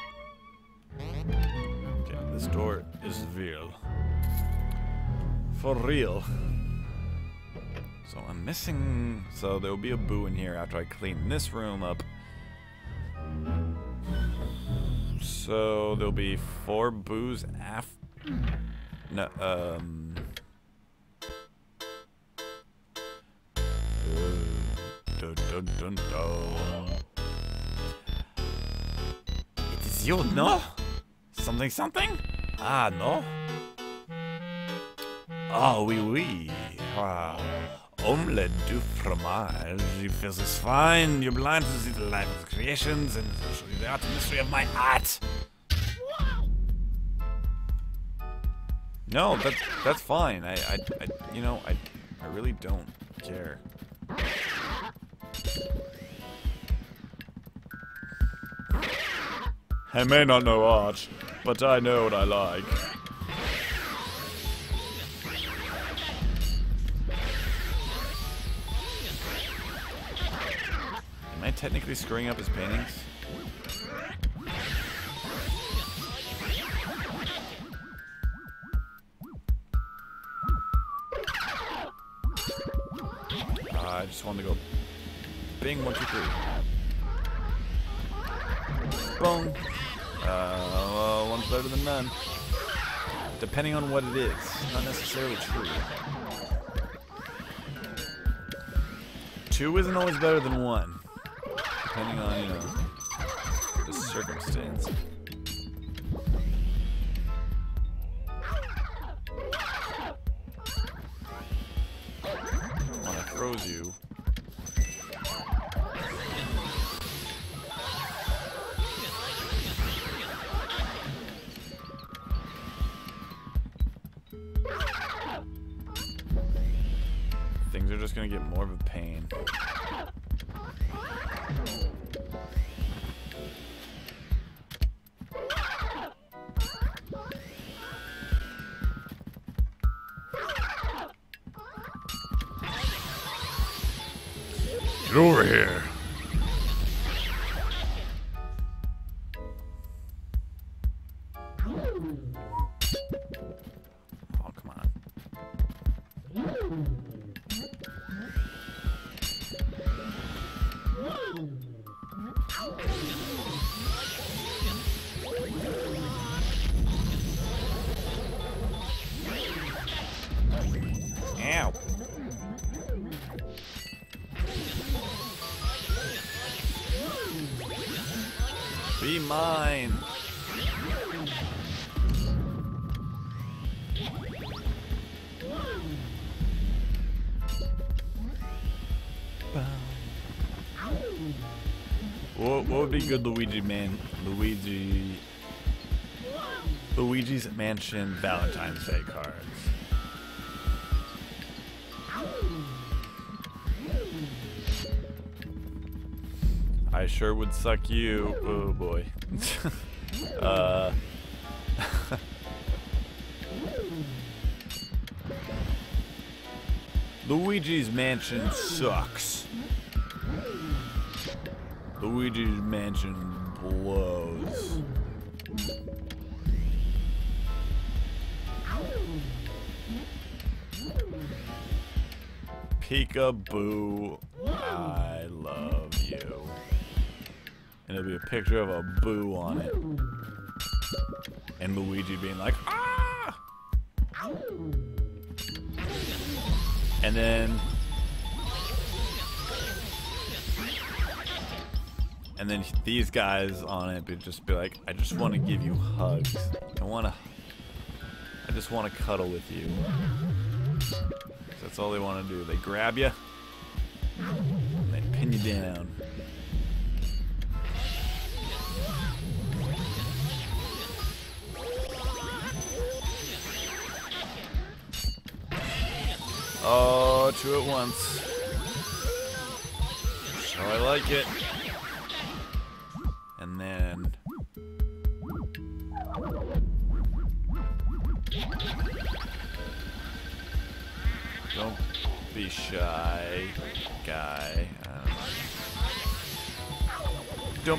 Okay, this door is real. For real. So I'm missing. So there will be a boo in here after I clean this room up. So there'll be four boos af. No, um. Uh, dun, dun, dun, dun. It is you, no? Something, something? Ah, no? Ah, oui, oui. Ah, omelette du fromage. You feel this fine. You're blind to see the life of the creations and you the art and mystery of my art. No, that's that's fine. I, I, I you know, I, I really don't care. I may not know art, but I know what I like. Am I technically screwing up his paintings? Uh, I just wanted to go bing, one, two, three. Boom. Uh, well, one's better than none. Depending on what it is. Not necessarily true. Two isn't always better than one. Depending on, you know, the circumstance. When it throws you. Just gonna get more of a pain. Be good Luigi man Luigi Luigi's Mansion Valentine's Day cards? I sure would suck you. Oh boy. uh Luigi's Mansion sucks. Luigi's Mansion blows. Peekaboo, I love you. And it'll be a picture of a boo on it. And Luigi being like, these guys on it but just be like, I just want to give you hugs. I want to, I just want to cuddle with you. That's all they want to do. They grab you, and they pin you down. Oh, two at once. So I like it.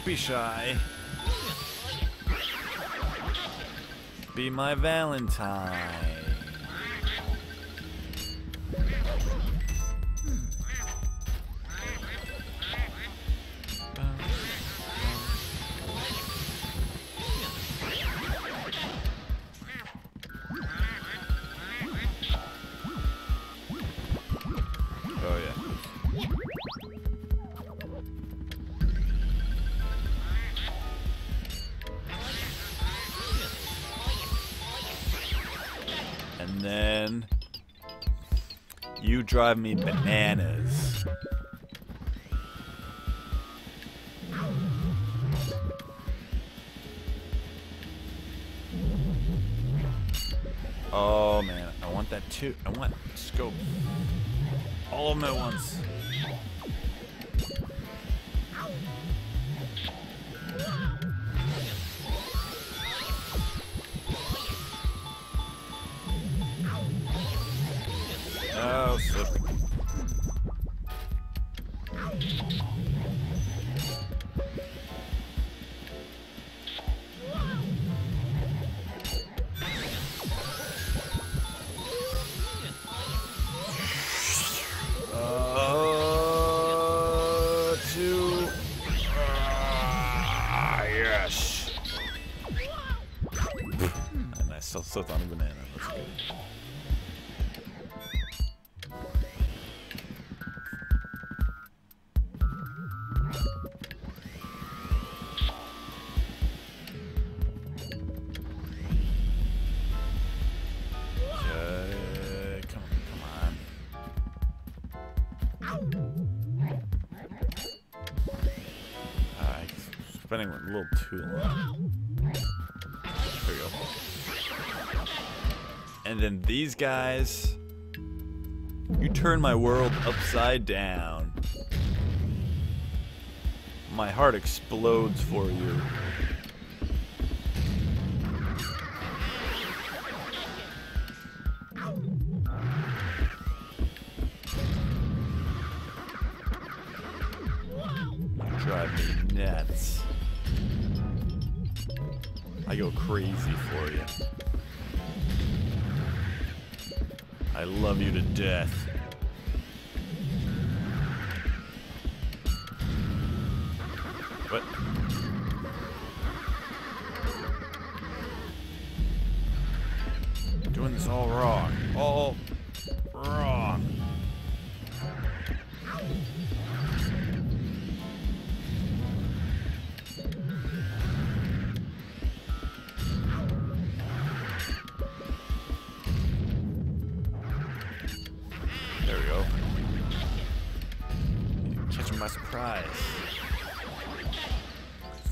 Be shy. Be my Valentine. Drive me bananas. Oh man, I want that too. Still slipped on a banana. That's good. Okay, come on, come on. Uh, spending a little too long. And then these guys. You turn my world upside down. My heart explodes for you.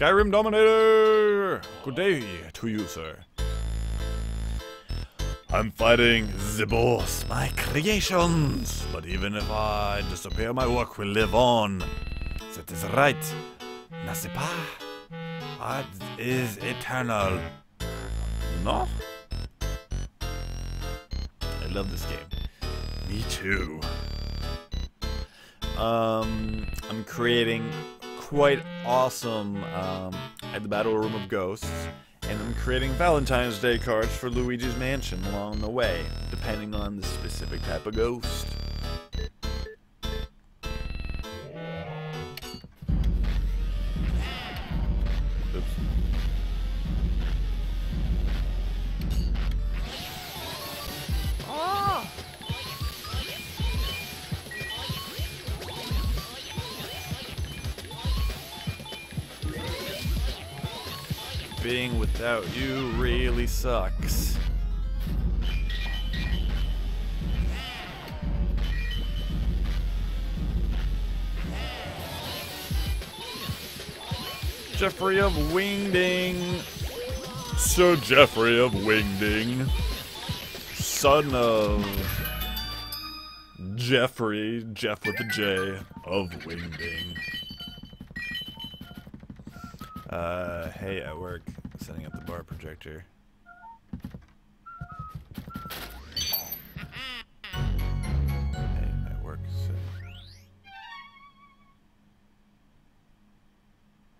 Skyrim Dominator! Good day to you, sir. I'm fighting the boss, my creations. But even if I disappear, my work will live on. That is right. Pas? Art is eternal. No? I love this game. Me too. Um, I'm creating quite awesome um, at the Battle Room of Ghosts, and I'm creating Valentine's Day cards for Luigi's Mansion along the way, depending on the specific type of ghost. Without you really sucks. Jeffrey of Wingding. Sir Jeffrey of Wingding. Son of Jeffrey, Jeff with a J, of Wingding. Uh, hey, at work, setting up the bar projector. Hey, at work, set-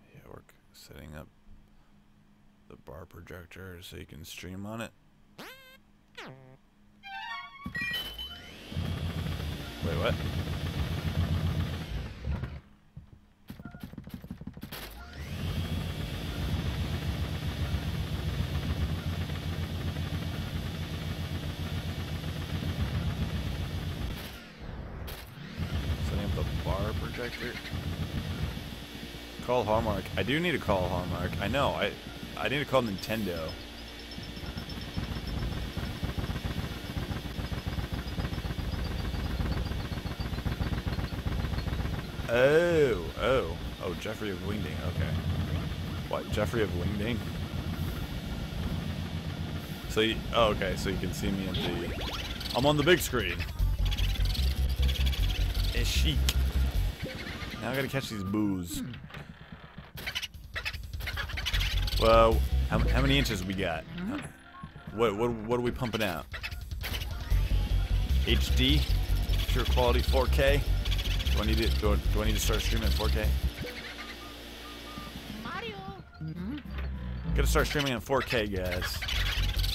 Hey, at work, setting up the bar projector so you can stream on it. Wait, what? Setting up the bar projector. Call Hallmark. I do need to call Hallmark. I know. I I need to call Nintendo. Oh, oh, oh, Jeffrey of Wingding. Okay. What, Jeffrey of Wingding? So, you, oh, okay, so you can see me at the. I'm on the big screen. It's chic. Now I gotta catch these boos. Hmm. Well, how, how many inches we got? What, what, what are we pumping out? HD? Pure quality 4K? Do I need to, do, I- do I need to start streaming 4K?
Mario.
Gotta start streaming in 4K, guys.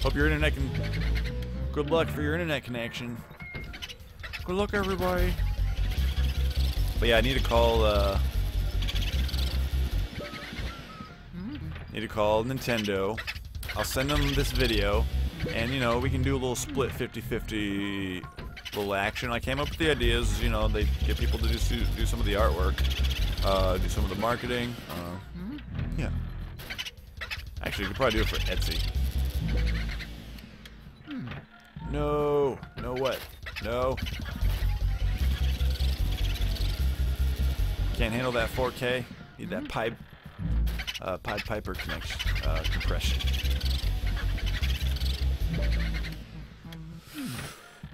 Hope your internet can. Good luck for your internet connection. Good luck, everybody. But yeah, I need to call. Uh, need to call Nintendo. I'll send them this video. And, you know, we can do a little split 50-50 little action. I came up with the ideas, you know, they get people to do, do some of the artwork, uh, do some of the marketing. Uh, yeah. Actually, you could probably do it for Etsy. No. No what? No. Can't handle that 4K. Need that pipe, uh, Pied Piper connection, uh, compression.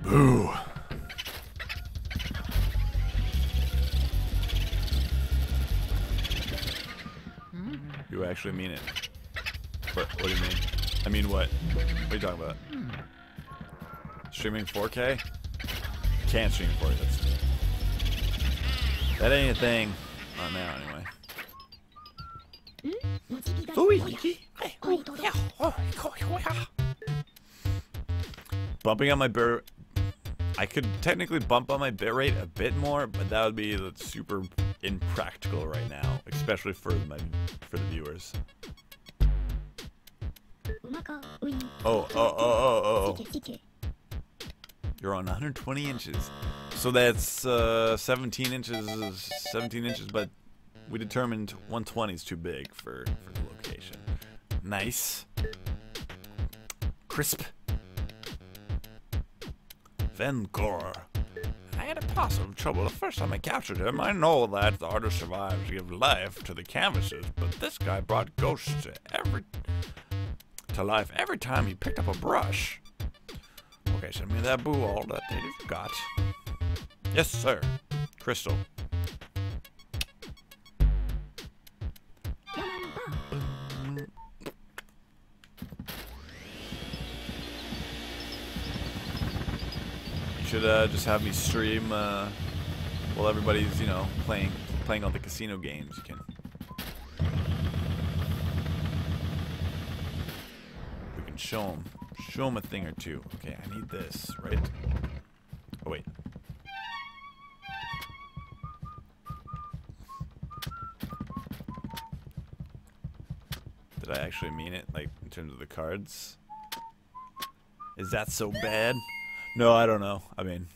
Boo. You actually mean it. What, what do you mean? I mean what? What are you talking about? Streaming 4K? Can't stream 4K. That's, that ain't a thing. Not now, anyway. Bumping on my bit, I could technically bump on my bitrate a bit more, but that would be super impractical right now, especially for my for the viewers. Oh, oh, oh, oh, oh. oh. You're on 120 inches. So that's uh, 17 inches, 17 inches, but we determined 120 is too big for, for the location. Nice. Crisp. Van Gogh. I had a possible trouble the first time I captured him. I know that the artist survives to give life to the canvases, but this guy brought ghosts to every to life every time he picked up a brush. Okay, send me that boo all that they've got. Yes, sir. Crystal. Should uh, just have me stream uh, while everybody's, you know, playing playing all the casino games. You can. We can show them, show them a thing or two. Okay, I need this, right? Oh wait. Did I actually mean it, like in terms of the cards? Is that so bad? No, I don't know. I mean,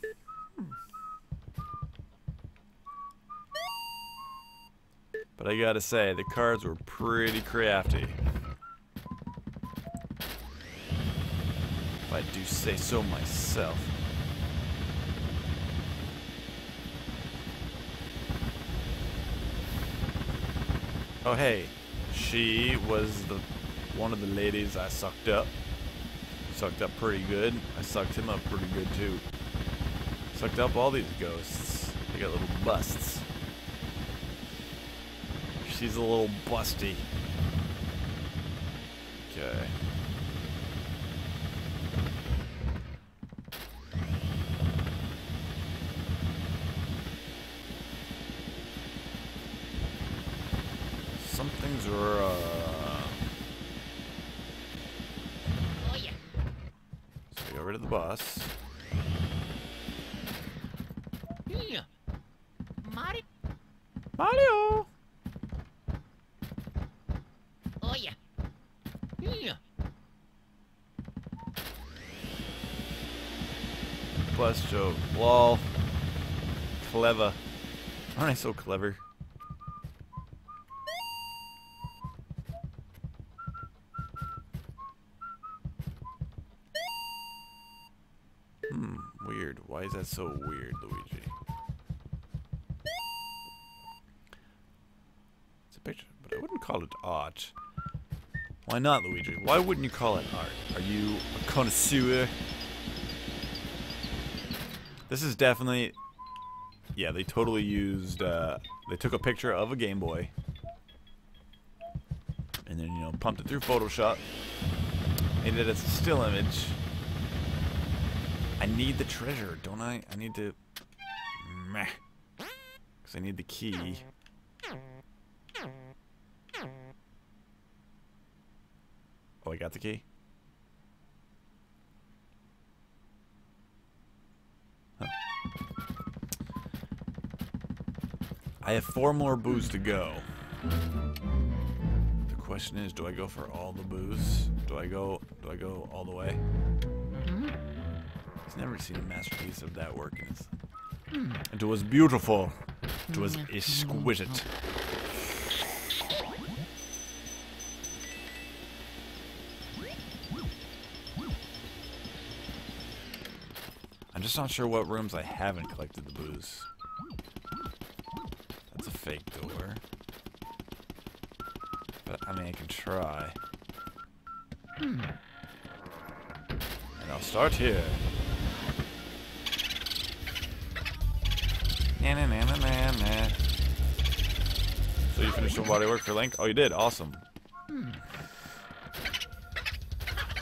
but I gotta say, the cards were pretty crafty. If I do say so myself. Oh hey, she was the one of the ladies I sucked up. Sucked up pretty good. I sucked him up pretty good too. Sucked up all these ghosts. They got little busts. She's a little busty. Okay. Something's wrong.
Oh yeah.
So we got rid of the bus.
Yeah. Mari.
Mario!
Oh yeah. Yeah.
Plus joke. Lol. Clever. Aren't I so clever? Hmm, weird. Why is that so weird, Luigi? It's a picture, but I wouldn't call it art. Why not, Luigi? Why wouldn't you call it art? Are you a connoisseur? This is definitely... Yeah, they totally used... Uh, they took a picture of a Game Boy. And then, you know, pumped it through Photoshop. Made it as a still image. I need the treasure, don't I? I need to... Meh. Because I need the key. Oh, I got the key? I have four more boos to go. The question is, do I go for all the boos? Do I go? Do I go all the way? Mm-hmm. He's never seen a masterpiece of that work. It was beautiful. It was mm-hmm. exquisite. I'm just not sure what rooms I haven't collected the boos. Fake door. But, I mean, I can try. And I'll start here. Na na na na na na. So you finished your body work for Link? Oh, you did. Awesome.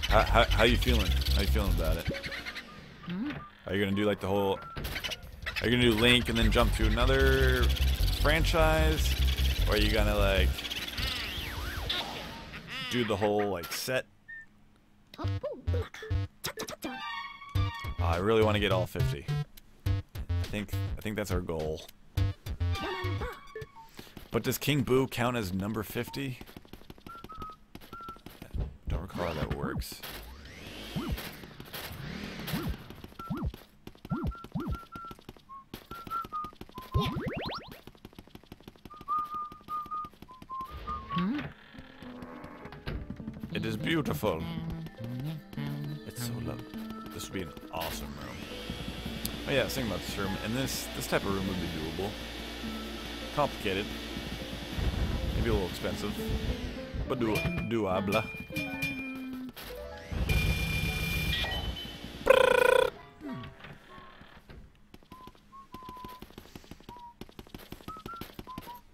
How, how, how you feeling? How you feeling about it? Are you gonna do like the whole? Are you gonna do Link and then jump to another franchise? Or are you gonna like do the whole like set? Oh, I really want to get all 50. I think I think that's our goal. But does King Boo count as number 50? About this room, and this this type of room would be doable. Complicated. Maybe a little expensive. But do doable.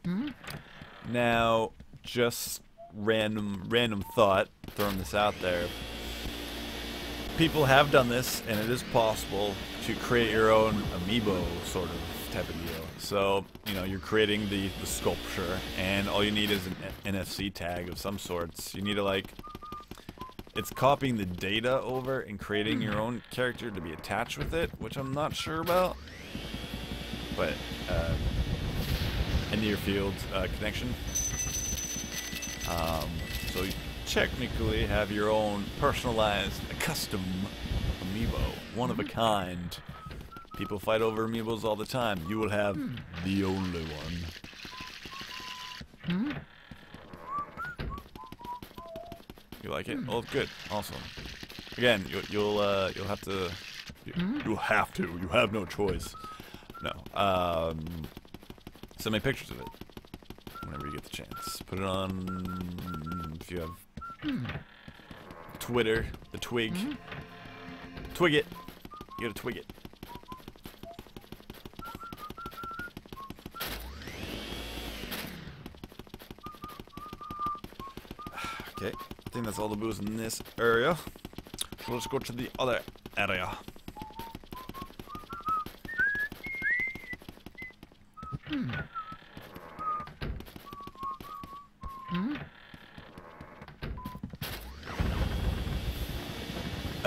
Hmm. Now, just random random thought, throwing this out there. People have done this, and it is possible to create your own amiibo sort of type of deal. So, you know, you're creating the, the sculpture, and all you need is an NFC tag of some sorts. You need to, like, it's copying the data over and creating your own character to be attached with it, which I'm not sure about. But, uh, a near field uh, connection. Um, so technically have your own personalized, custom amiibo, one of a kind. People fight over amiibos all the time. You will have the only one. You like it? Oh, good, awesome. Again, you, you'll uh, you'll have to. You, You'll have to. You have no choice. No. Um, send me pictures of it whenever you get the chance. Put it on if you have Twitter, the twig. Mm-hmm. Twig it. You gotta twig it. Okay, I think that's all the boos in this area. So let's go to the other area.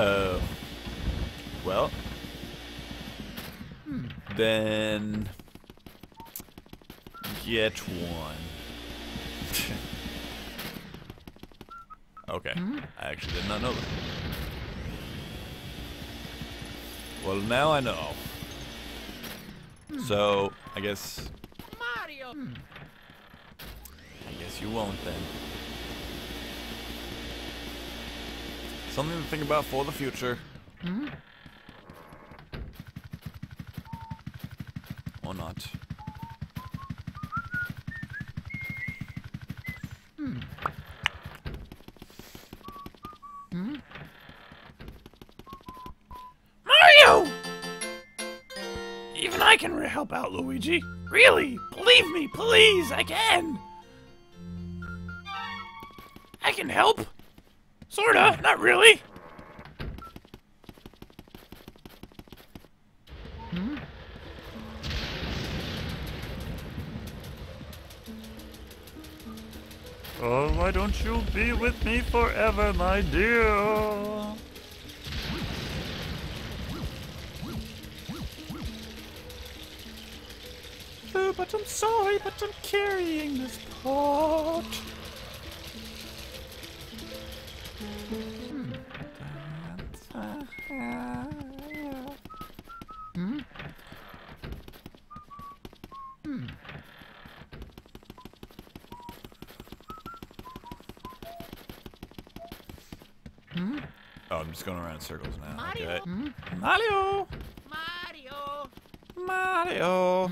Uh, well, hmm. then get one. okay, hmm. I actually did not know that. Well, now I know. Hmm. So, I guess,
Mario!
I guess you won't then. Something to think about for the future. Mm. Or not. Hmm. Hmm.
Mario! Even I can help out Luigi. Really? Believe me, please, I can. I can help. Sorta, not really. Hmm.
Oh, why don't you be with me forever, my dear? Oh, but I'm sorry, but I'm carrying this pot. Circles now.
Mario.
Okay. Mario.
Mario.
Mario.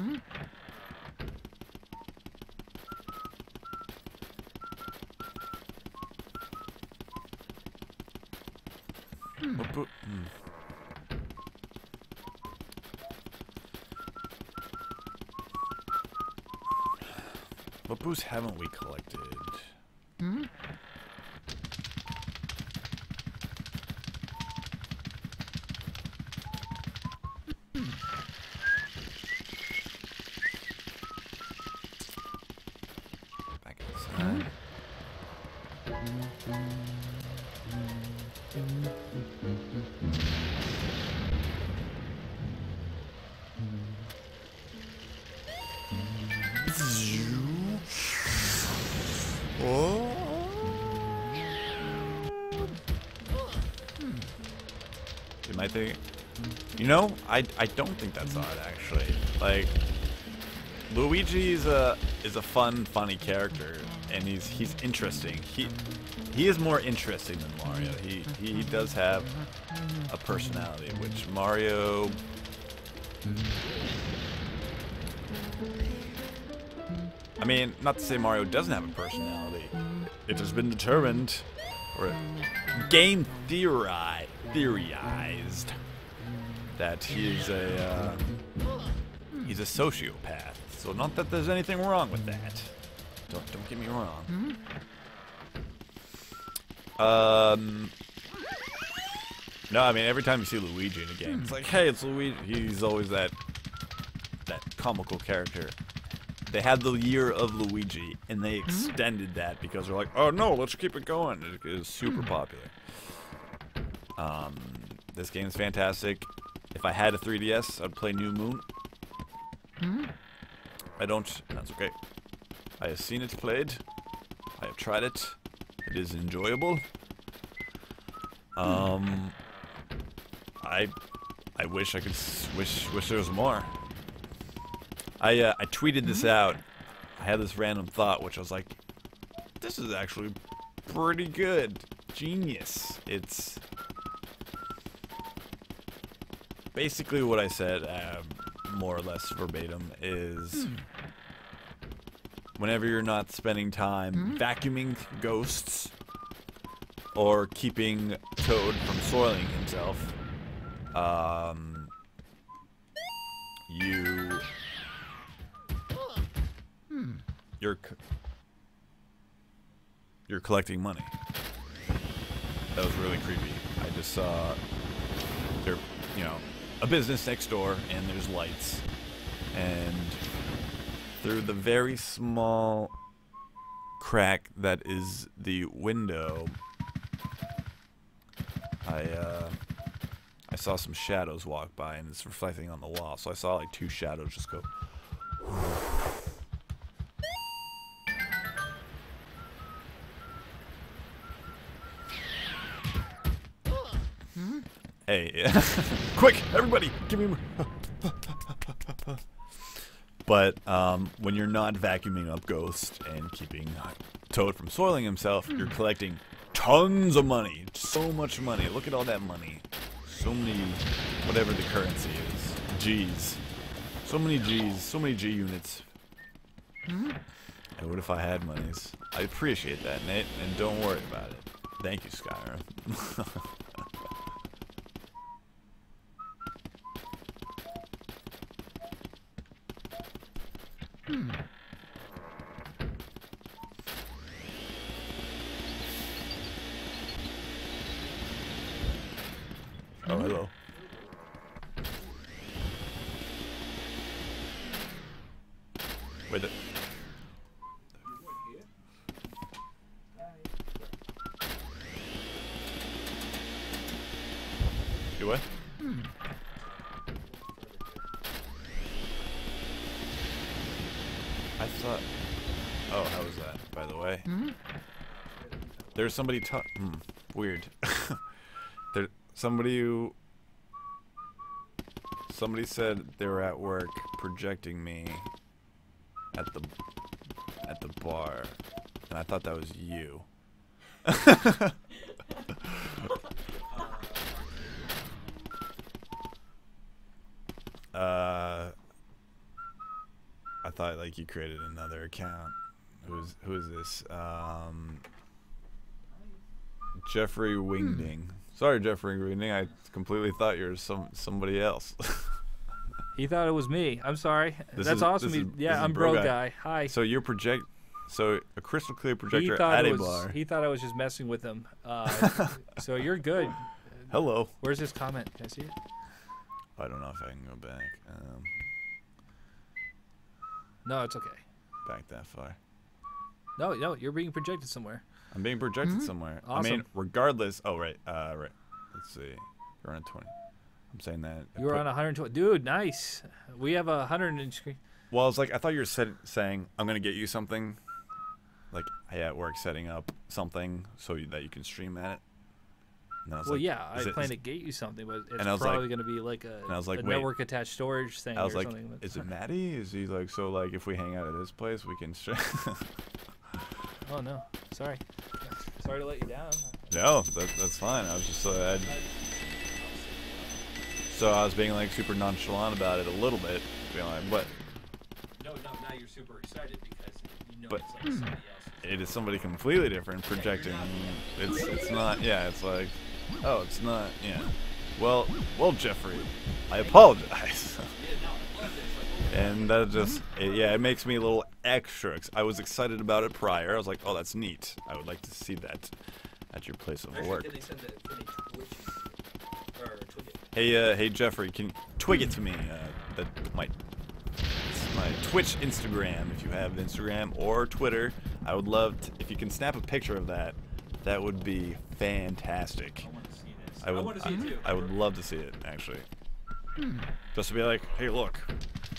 What bo- hmm. What boosts haven't we collected? Know, I I don't think that's odd actually. Like, Luigi is a is a fun, funny character, and he's he's interesting. He he is more interesting than Mario. He he does have a personality, which Mario. I mean, not to say Mario doesn't have a personality. It has been determined, or game theori theorized that he's a uh, he's a sociopath. So not that there's anything wrong with that. Don't don't get me wrong. Um. No, I mean every time you see Luigi in a game, it's like, hey, it's Luigi. He's always that that comical character. They had the year of Luigi, and they extended that because they're like, oh no, let's keep it going. It is super popular. Um, this game is fantastic. If I had a 3DS, I'd play New Moon. I don't. That's okay. I have seen it played. I have tried it. It is enjoyable. Um, I, I wish I could wish wish there was more. I uh, I tweeted this out. I had this random thought, which I was like, this is actually pretty good, genius. It's basically what I said, um, more or less verbatim, is whenever you're not spending time vacuuming ghosts or keeping Toad from soiling himself, um, you you're c- you're collecting money. That was really creepy. I just saw there, you know, a business next door, and there's lights, and through the very small crack that is the window, I uh, I saw some shadows walk by, and it's reflecting on the wall. So I saw like two shadows just go. Hey, quick, everybody, give me. but um, when you're not vacuuming up Ghost and keeping Toad from soiling himself, you're collecting tons of money. So much money. Look at all that money. So many, whatever the currency is. G's. So many G's. So many G units. And what if I had monies? I appreciate that, Nate, and don't worry about it. Thank you, Skyrim. Oh, there's somebody hmm, weird. there, somebody who... Somebody said they were at work projecting me at the at the bar, and I thought that was you. uh, I thought like you created another account. Who's who is this? Um, Jeffrey Wingding. Sorry, Jeffrey Wingding. I completely thought you were some somebody else.
He thought it was me. I'm sorry.
This
That's
is-
awesome.
is-
yeah, I'm
Bro
bro
Guy.
guy. Hi.
so you're project, so a crystal clear
he
projector
thought
at
it
a
was.
bar.
He thought I was just messing with him. Uh, so you're good.
Hello.
Where's his comment? Can I see it?
I don't know if I can go back. Um,
No, it's okay.
back that far.
No, no, you're being projected somewhere.
I'm being projected somewhere. I mean, regardless. Oh right. Uh, right. Let's see. You're on a 20. I'm saying that.
You were on 120. Dude, nice. We have a 100 inch screen.
Well, I was like, I thought you were said, saying, I'm gonna get you something, like I at work setting up something so you, that you can stream at it. And I was
Well,
like,
yeah, I
it-
plan to get you something, but it's
And I was like-
probably going to be like a,
and I was like,
a network attached storage thing
I was
or
like, is it Maddie? Is he like so like if we hang out at his place we can stream?
Oh no, sorry. Sorry to let you down.
no, that, that's fine. I was just uh, I'd, so I was being like super nonchalant about it a little bit, being like, what?
No, no, now you're super excited because you know
But-
it's like somebody else.
It is somebody completely different projecting. It's it's not. Yeah, it's like, oh, it's not. Yeah. Well, well, Jeffrey, I apologize. And that just, it, yeah, it makes me a little extra. I was excited about it prior. I was like, oh, that's neat. I would like to see that at your place of work.
they send it? Can they twitch or twig it?
Hey, uh, hey, Jeffrey, can you twig it to me? Uh, that my my Twitch Instagram. If you have Instagram or Twitter, I would love to, if you can snap a picture of that. That would be fantastic.
I want to see this.
I would,
want to see it too.
I would love to see it actually. Just to be like, hey, look.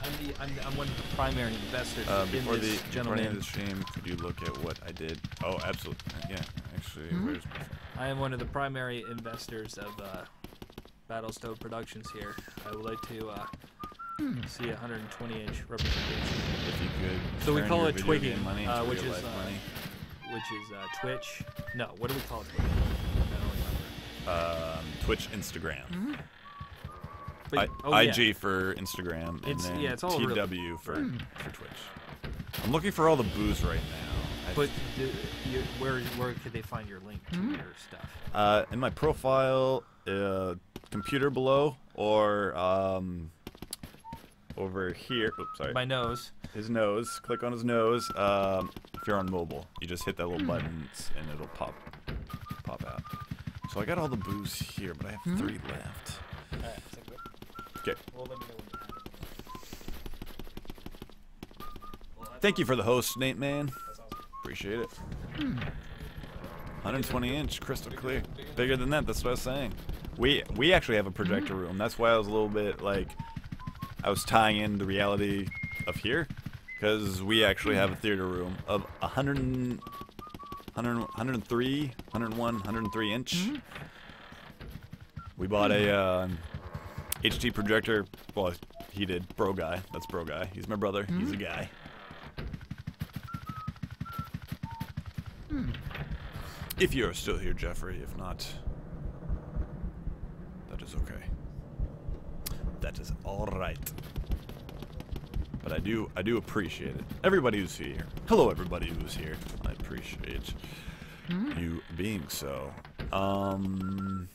I'm, the, I'm, I'm one of the primary investors
Uh,
in
before the
this
before the end
gentleman.
of the stream, could you look at what I did? Oh, absolutely. Yeah, actually, where's my
I am one of the primary investors of uh, Battlestove Productions here. I would like to uh, see a 120 inch representation,
if you could.
So we call it
video
twigging,
money
uh, which is, uh,
money.
which is uh, Twitch. No, what do we call it? Twitch? I don't remember.
um, Twitch, Instagram.
But,
I,
oh, yeah.
IG for Instagram, and
It's-
then
yeah, it's all
TW
really-
for for Twitch. I'm looking for all the boos right now. I-
But the, you, where where could they find your link to your stuff?
uh, in my profile, uh, computer below, or um, over here. Oops, sorry.
My nose.
his nose. Click on his nose. Um, if you're on mobile, you just hit that
Hmm.
little button and it'll pop pop out. So I got all the boos here, but I
Hmm.
have three left. Okay.
Well, let me know when you have it.
Thank you for the host, Nate Man. Appreciate it. 120 inch, crystal clear. Bigger than that. That's what I was saying. We we actually have a projector mm. room. That's why I was a little bit like I was tying in the reality of here because we actually have a mm. theater room of 100, 100 103, 101, 103 inch. Mm. We bought a uh, HD projector. Well, he did. Bro guy. That's bro guy. He's my brother. He's a hmm. guy. Hmm. If you're still here, Jeffrey. If not, that is okay. That is all right. But I do, I do appreciate it. Everybody who's here. Hello, everybody who's here. I appreciate hmm. you being so. Um.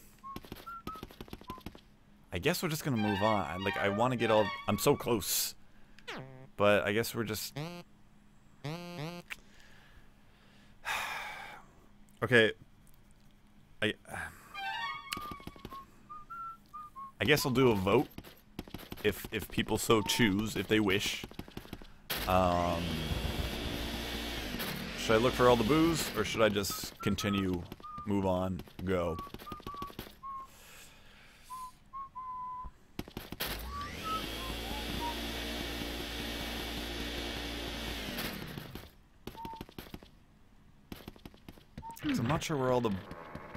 I guess we're just gonna move on. Like I want to get all. I'm so close, but I guess we're just. Okay. I. I guess I'll do a vote, if if people so choose, if they wish. Um. Should I look for all the boos, or should I just continue, move on, go? I'm not sure where all the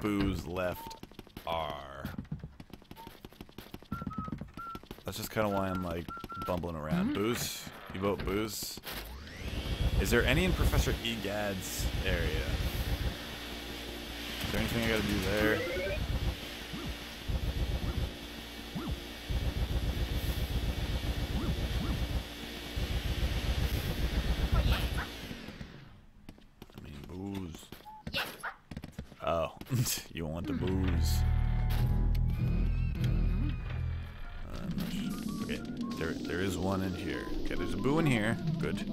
boos left are. That's just kind of why I'm like bumbling around. Mm-hmm. Boos? You vote boos? Is there any in Professor Egad's area? Is there anything I gotta do there? Oh, you want the boos. Um, Okay, there, there is one in here. Okay, there's a boo in here. Good.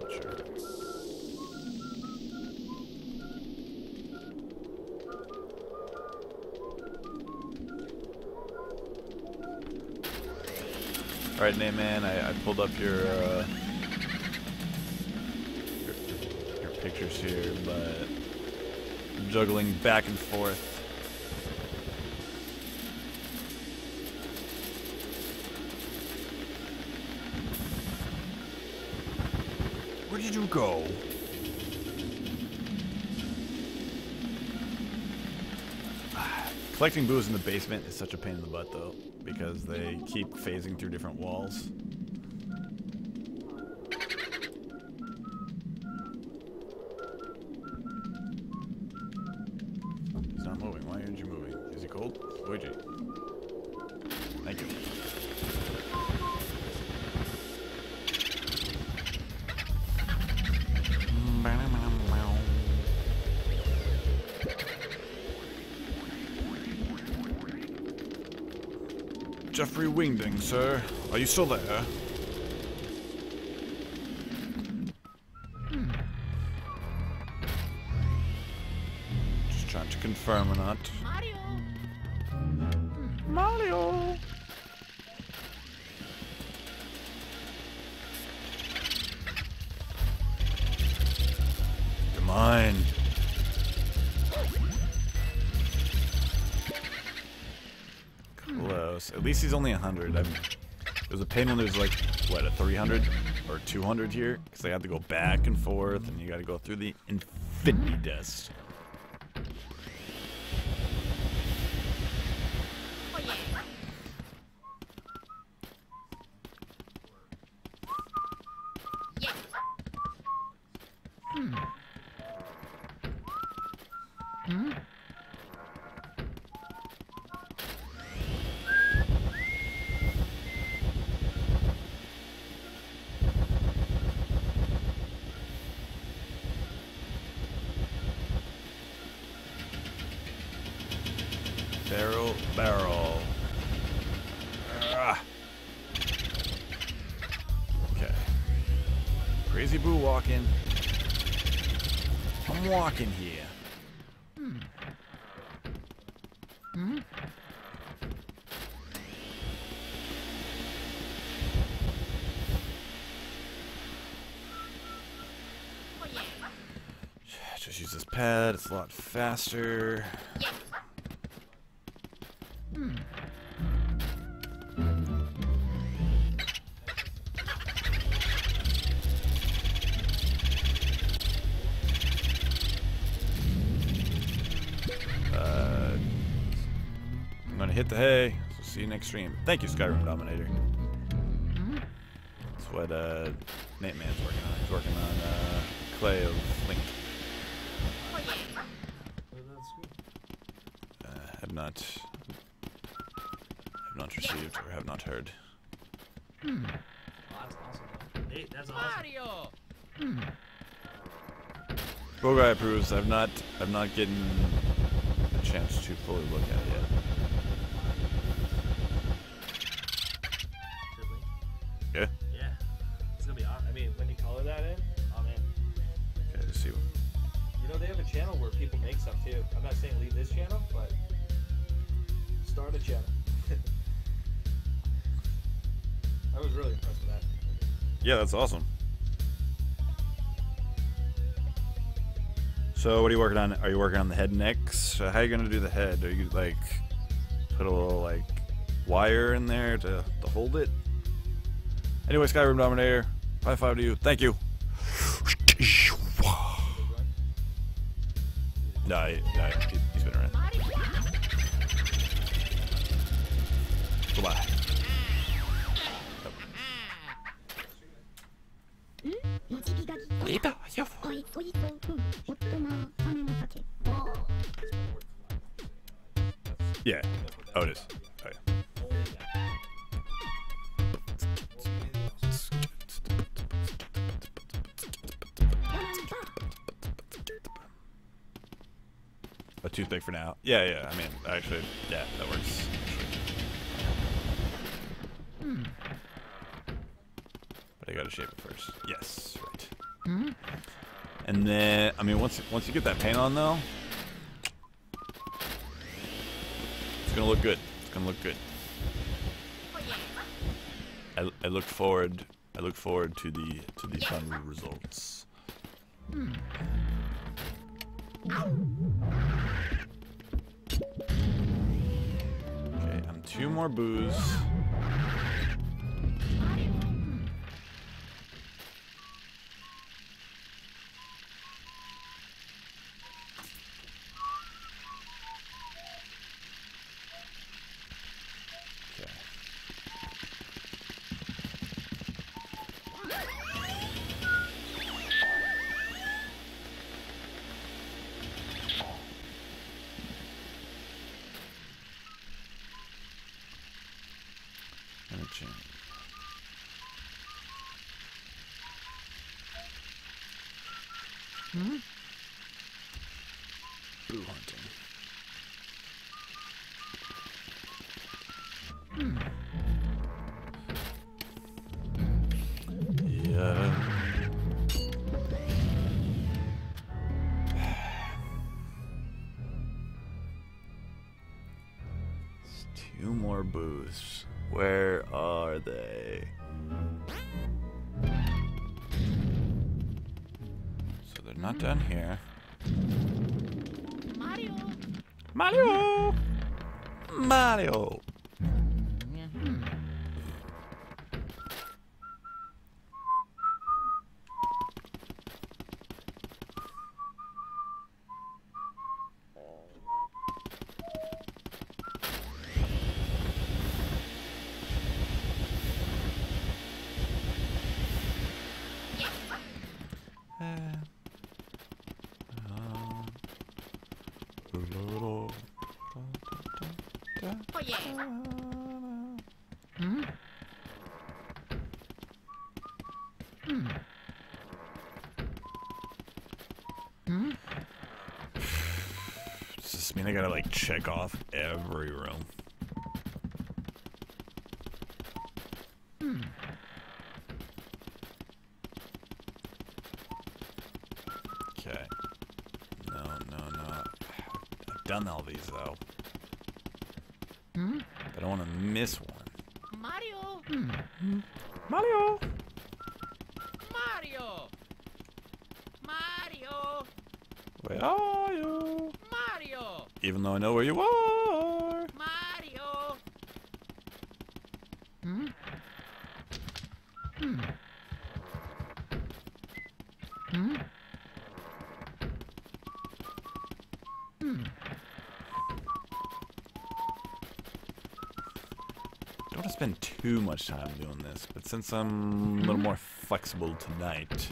Not sure. Right, man. I, I pulled up your, uh, your your pictures here, but I'm juggling back and forth. Collecting boos in the basement is such a pain in the butt, though, because they keep phasing through different walls. Jeffrey Wingding, sir. Are you still there? Hmm. Just trying to confirm or not.
Mario.
Mario! Least he's only 100. I'm, it was a pain when there's like, what, a 300 or 200 here? Because I have to go back and forth, and you gotta go through the infinity dust. Pad, it's a lot faster.
Yeah.
Uh, I'm gonna hit the hay. So see you next stream. Thank you, Skyrim Dominator. That's what uh, Nate Man's working on. He's working on uh, Clay of Link.
Oh yeah.
Uh, have not, have not received or have.
Oh, that's awesome. though. That's awesome.
Mario.
Bogai approves. I've not, I've not getting a chance to fully look at it yet. That's awesome. So, what are you working on? Are you working on the head next? How are you gonna do the head? Are you like put a little like wire in there to, to hold it? Anyway, Skyrim Dominator, high five to you. Thank you. No, no Yeah, yeah. I mean, actually, yeah, that works. actually. Hmm. But I gotta shape it first. Yes, right. Hmm? And then, I mean, once once you get that paint on though, it's gonna look good. It's gonna look good. I, I look forward. I look forward to the to the final results. Okay, more boos. Boo hunting. It's Two more booths. Where are they? Not down here.
Mario.
Mario! Mario!
Oh yeah.
Does this mean I gotta like check off every room? Hmm. Okay. No, no, no. I've done all these though. But I want to miss one.
Mario.
Mario!
Mario. Mario.
Where are you?
Mario.
Even though I know where you are.
Mario. Hmm? Hmm. Hmm?
Don't want to spend too much time doing this, but since I'm a little more flexible tonight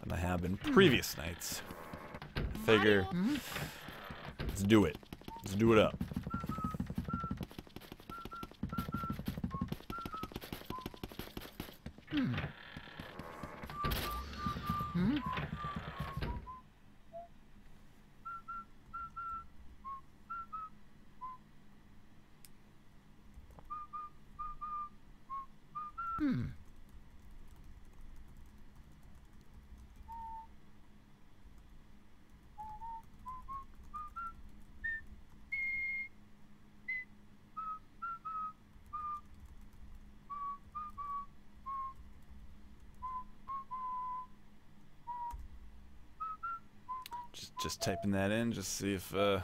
than I have in previous nights, I figure let's do it. Let's do it up. Just just typing that in, just see if uh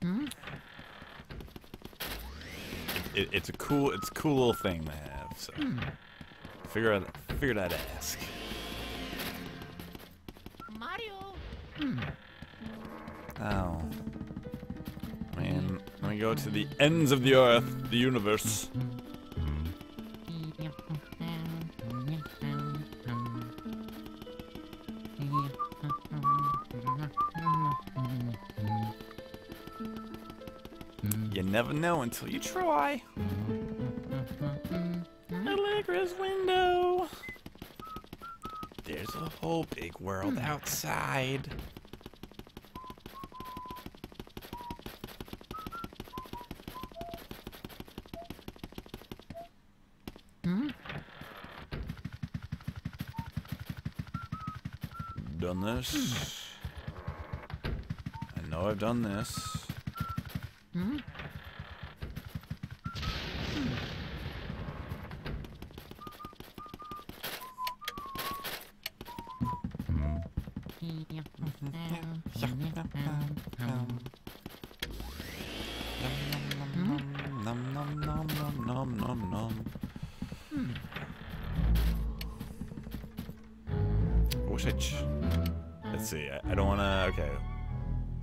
hmm. it, it's a cool it's a cool little thing to have, so hmm. figure out figured I'd ask.
Mario.
Oh. Man, let me go to the ends of the earth, the universe. Never know until you try.
Allegra's window.
There's a whole big world hmm. outside. Hmm? Done this. Hmm. I know I've done this.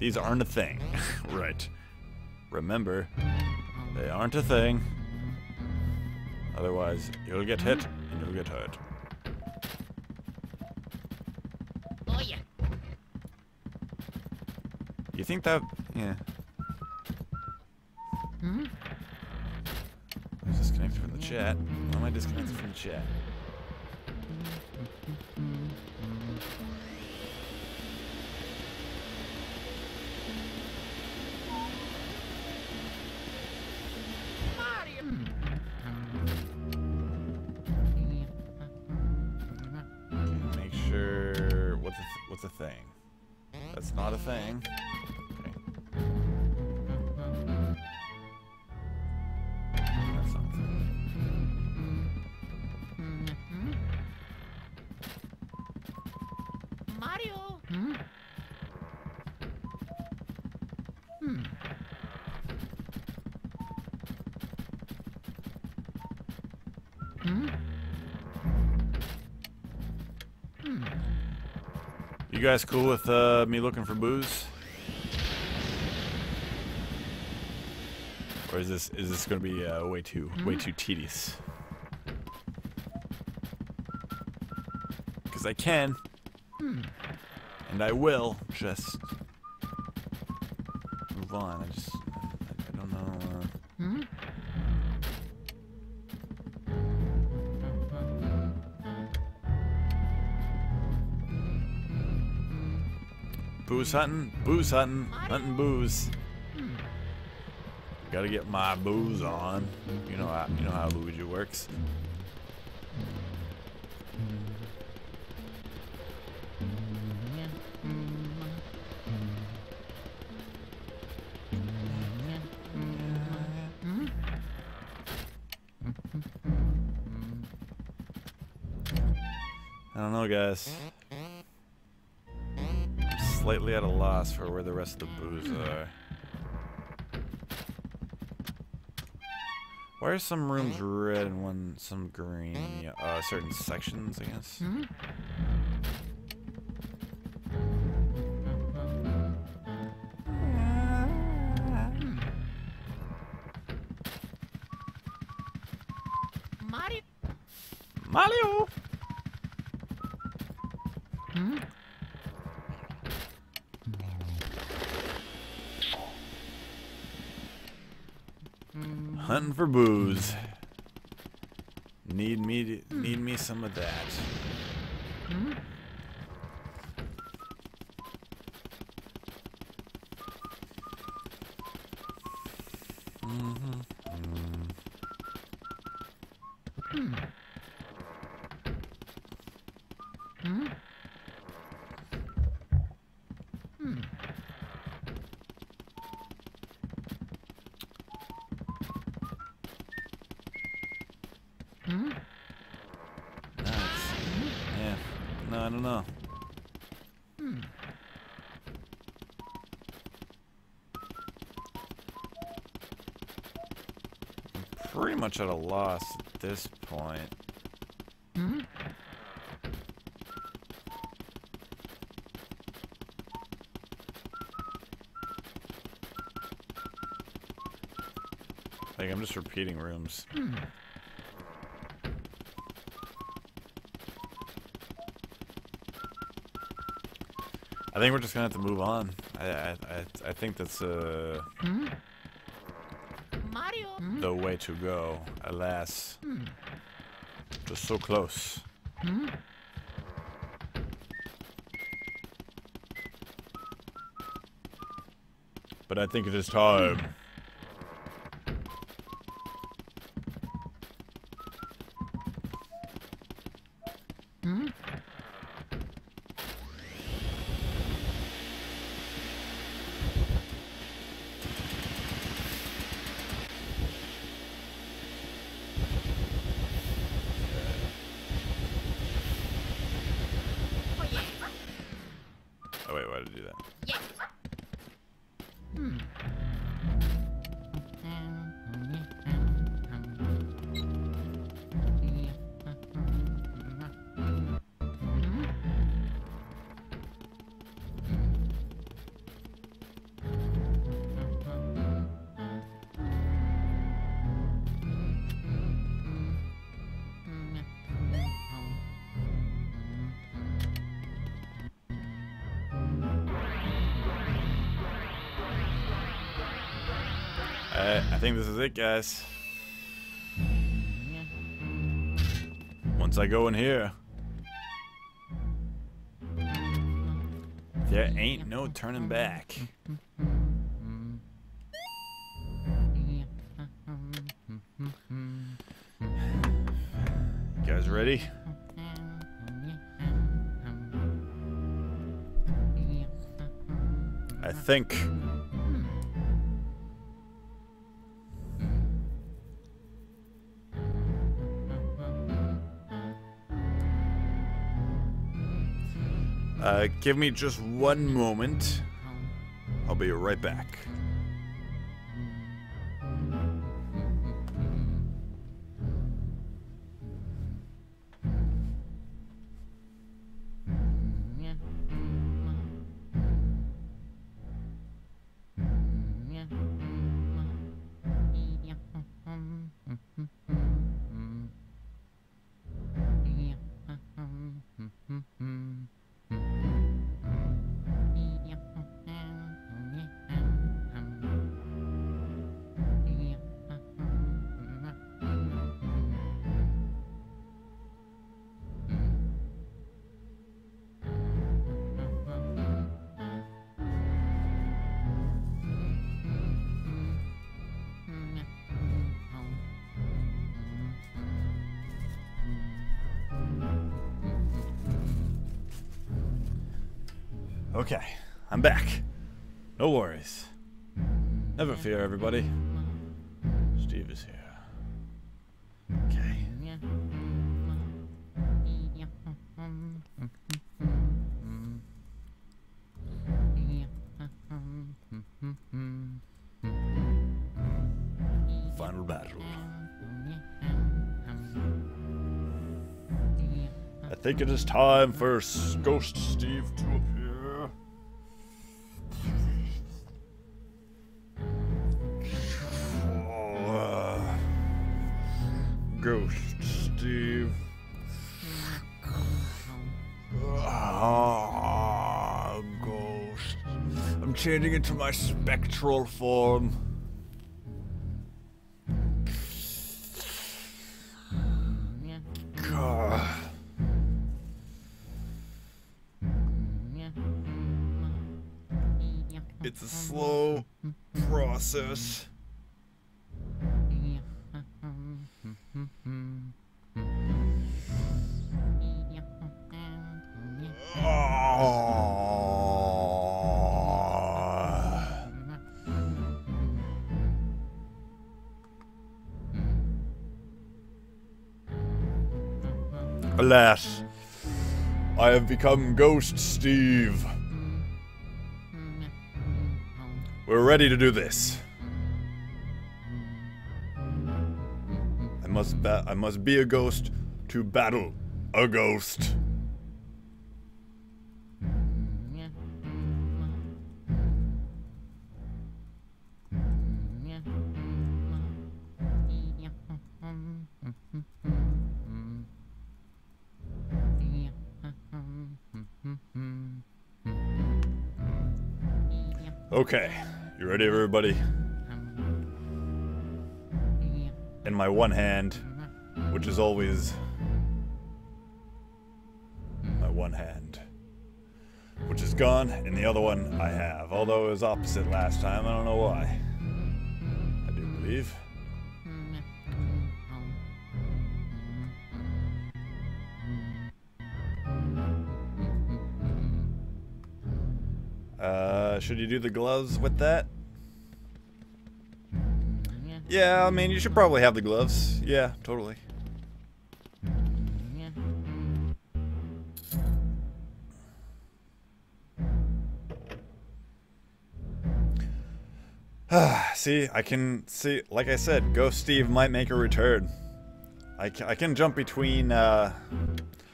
These aren't a thing. right. Remember, they aren't a thing. Otherwise, you'll get hit and you'll get hurt.
Oh yeah.
You think that? Yeah. I'm disconnected from the chat. Why am I disconnected from the chat? Guys cool with uh, me looking for boos? Or is this is this gonna be uh, way too way too tedious? Because I can, and I will just move on. I just Boos hunting, boos hunting, hunting boos. Hmm. Gotta get my boos on. You know how you know how Luigi works. For where the rest of the boos are. Why are some rooms red and one some green? Uh, certain sections, I guess. Much at a loss at this point. Like I'm just repeating rooms. I think we're just gonna have to move on. I I I, I think that's uh. Mm-hmm. the way to go. Alas. Hmm. Just so close. Hmm. But I think it is time. Think this is it, guys. Once I go in here, there ain't no turning back. You guys ready? I think. Give me just one moment. I'll be right back. Okay, I'm back. No worries. Never fear, everybody. Steve is here. Okay. Final battle. I think it is time for Ghost Steve to appear. Changing into my spectral form. God. It's a slow process. Alas, I have become Ghost Steve. We're ready to do this. I must I must be a ghost to battle a ghost. Okay, you ready, everybody? In my one hand, which is always my one hand, which is gone, and the other one I have. Although it was opposite last time, I don't know why. I do believe. Should you do the gloves with that? Mm-hmm. Yeah, I mean, you should probably have the gloves. Yeah, totally. Yeah. Mm-hmm. see, I can see, like I said, Ghost Steve might make a return. I can, I can jump between uh,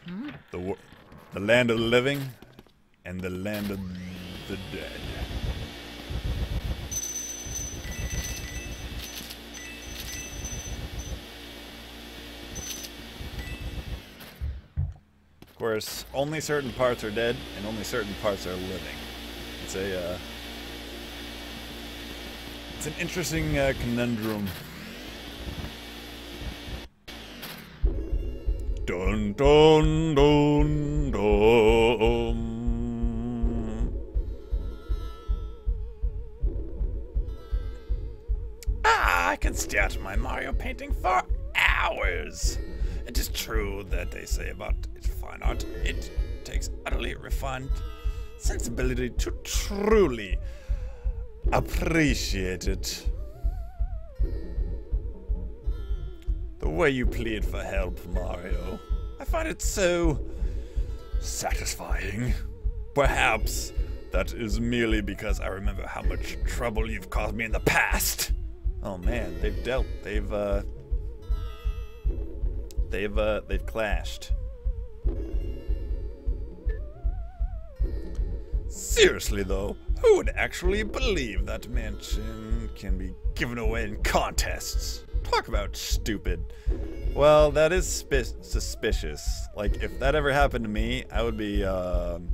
hmm. the wo- the land of the living and the land of the dead. Only certain parts are dead and only certain parts are living. It's a uh, it's an interesting uh, conundrum. Dun dun dun dun. Ah, I can stare at my Mario painting for hours. It is true that they say about art, it takes utterly refined sensibility to truly appreciate it. The way you plead for help, Mario, I find it so satisfying. Perhaps that is merely because I remember how much trouble you've caused me in the past. Oh man, they've dealt. They've uh they've uh they've clashed. Seriously though, who would actually believe that mansion can be given away in contests? Talk about stupid. Well, that is suspicious. Like, if that ever happened to me, I would be, um...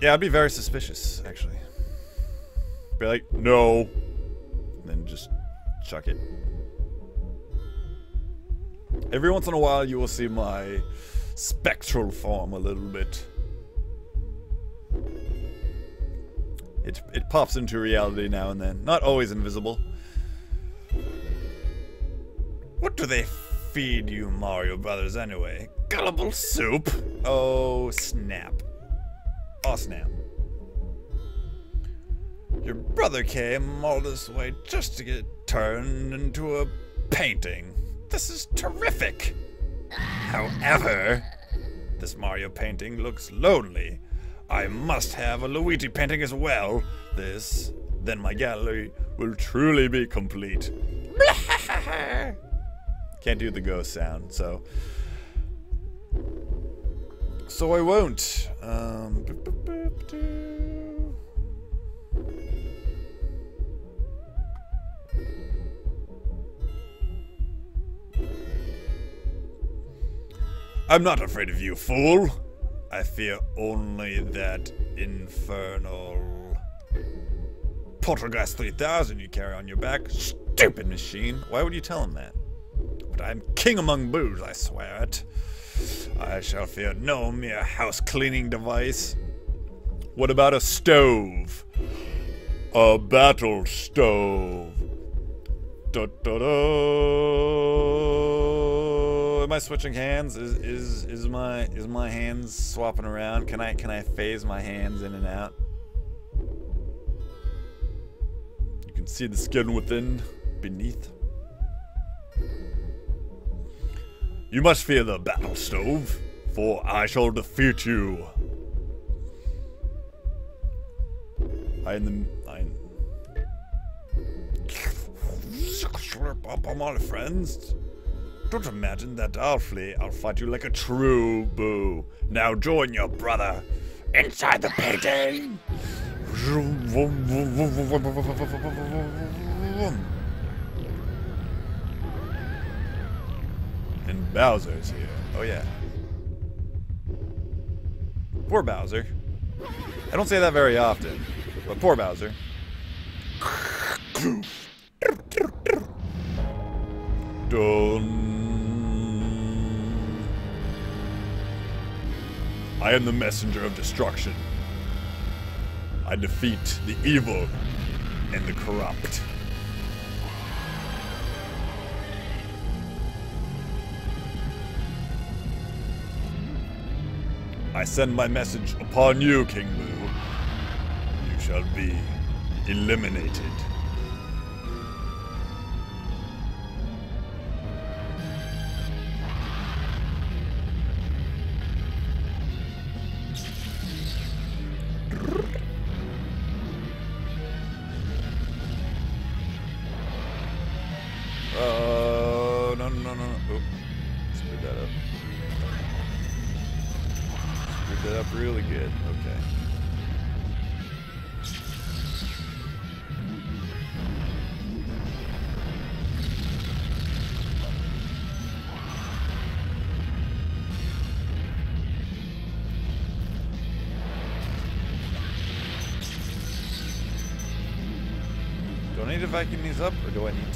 Yeah, I'd be very suspicious, actually. Be like, no. And then just chuck it. Every once in a while, you will see my spectral form a little bit. It, it pops into reality now and then. Not always invisible. What do they feed you Mario Brothers anyway? Gullible soup? Oh, snap. Oh, snap. Your brother came all this way just to get turned into a painting. This is terrific. However, this Mario painting looks lonely. I must have a Luigi painting as well. This, then my gallery will truly be complete. Can't do the ghost sound, so. So I won't. Um, I'm not afraid of you, fool. I fear only that infernal Poltergust 3000 you carry on your back. Stupid machine. Why would you tell him that? But I'm king among boos, I swear it. I shall fear no mere house cleaning device. What about a stove? A battle stove. Da, da, da. I switching hands? Is is is my is my hands swapping around? Can I can I phase my hands in and out? You can see the skin within, beneath. You must fear the battle stove, for I shall defeat you. I am the I. My friends. Don't imagine that I'll flee. I'll fight you like a true boo. Now join your brother inside the painting. And Bowser's here. Oh yeah. Poor Bowser. I don't say that very often, but poor Bowser. Dun. I am the messenger of destruction. I defeat the evil and the corrupt. I send my message upon you, King Boo. You shall be eliminated.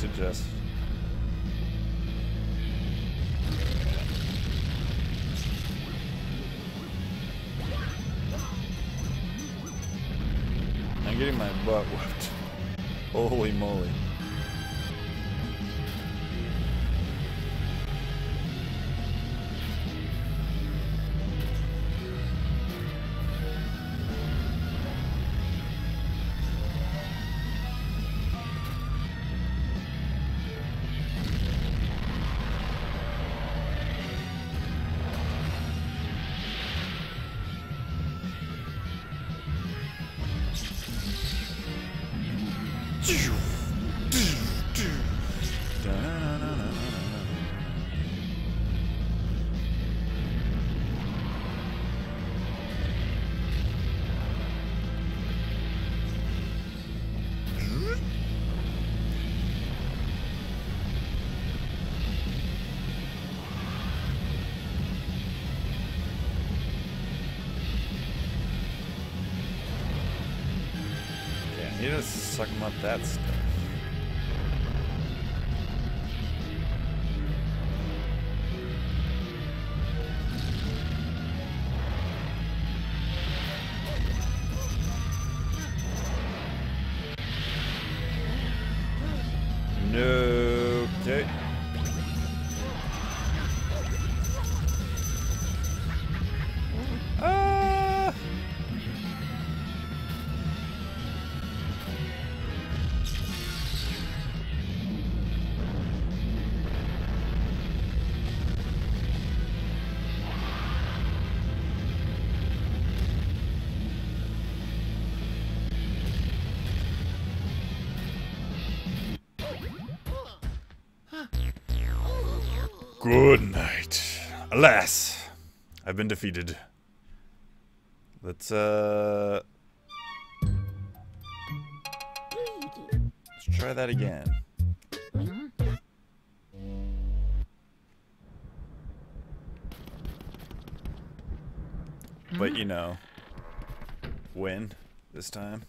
To just... suck Good night. Alas, I've been defeated. Let's, uh... Let's try that again. But, you know, win this time.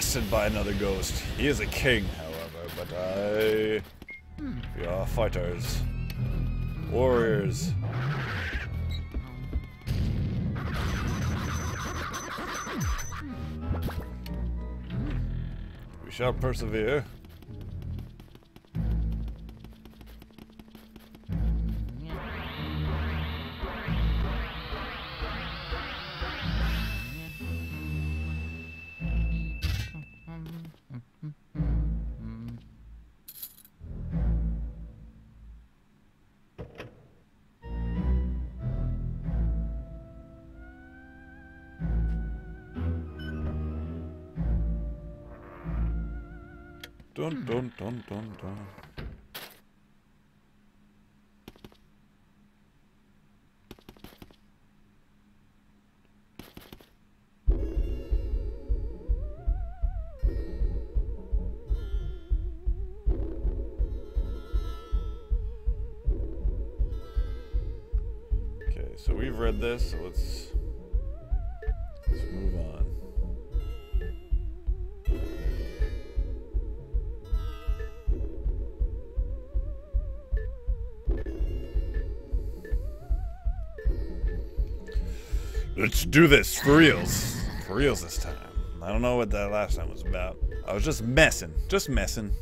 Bested by another ghost. He is a king, however, but I... We are fighters. Warriors. We shall persevere. This, so let's let's move on. Let's do this for reals. For reals this time. I don't know what that last time was about. I was just messing. Just messing.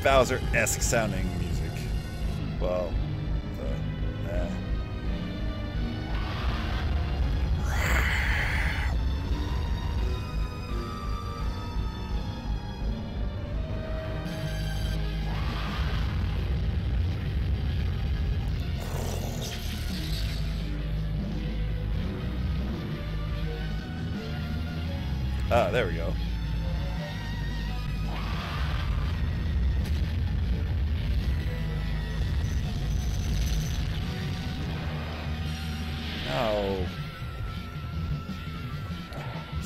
Typical Bowser-esque sounding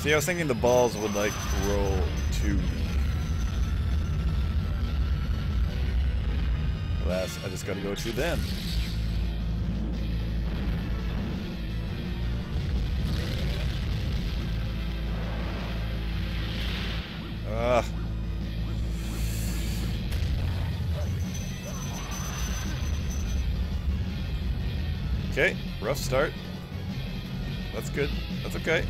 See, I was thinking the balls would like roll to me. Alas, I just gotta go to them. Ugh. Okay, rough start. That's good. That's okay.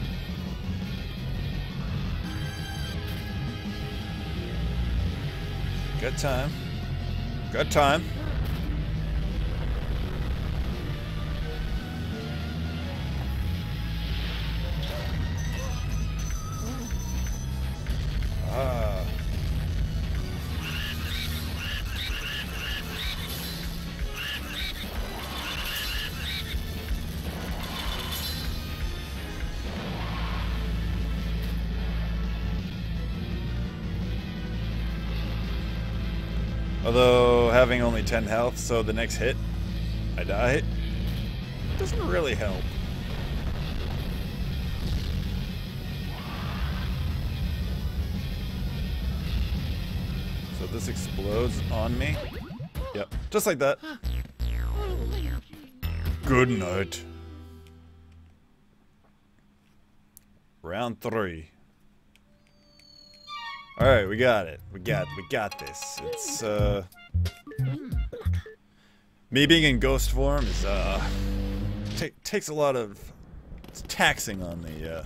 Good time. Good time. 10 health, so the next hit, I die, doesn't really help. So this explodes on me. Yep, just like that. Good night. Round three. All right, we got it. We got we got this. It's uh me being in ghost form is uh ta takes a lot of it's taxing on the uh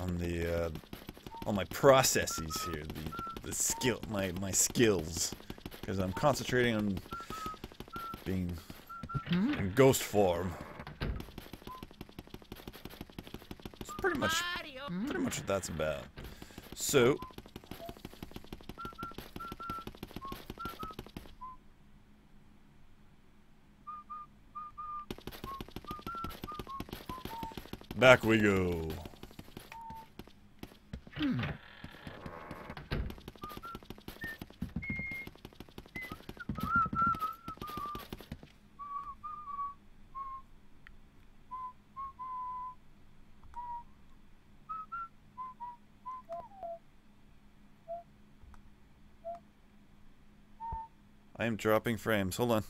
on the uh on my processes here, the the skill my my skills because I'm concentrating on being in ghost form. It's pretty much pretty much what that's about. So, back we go. I am dropping frames. Hold on.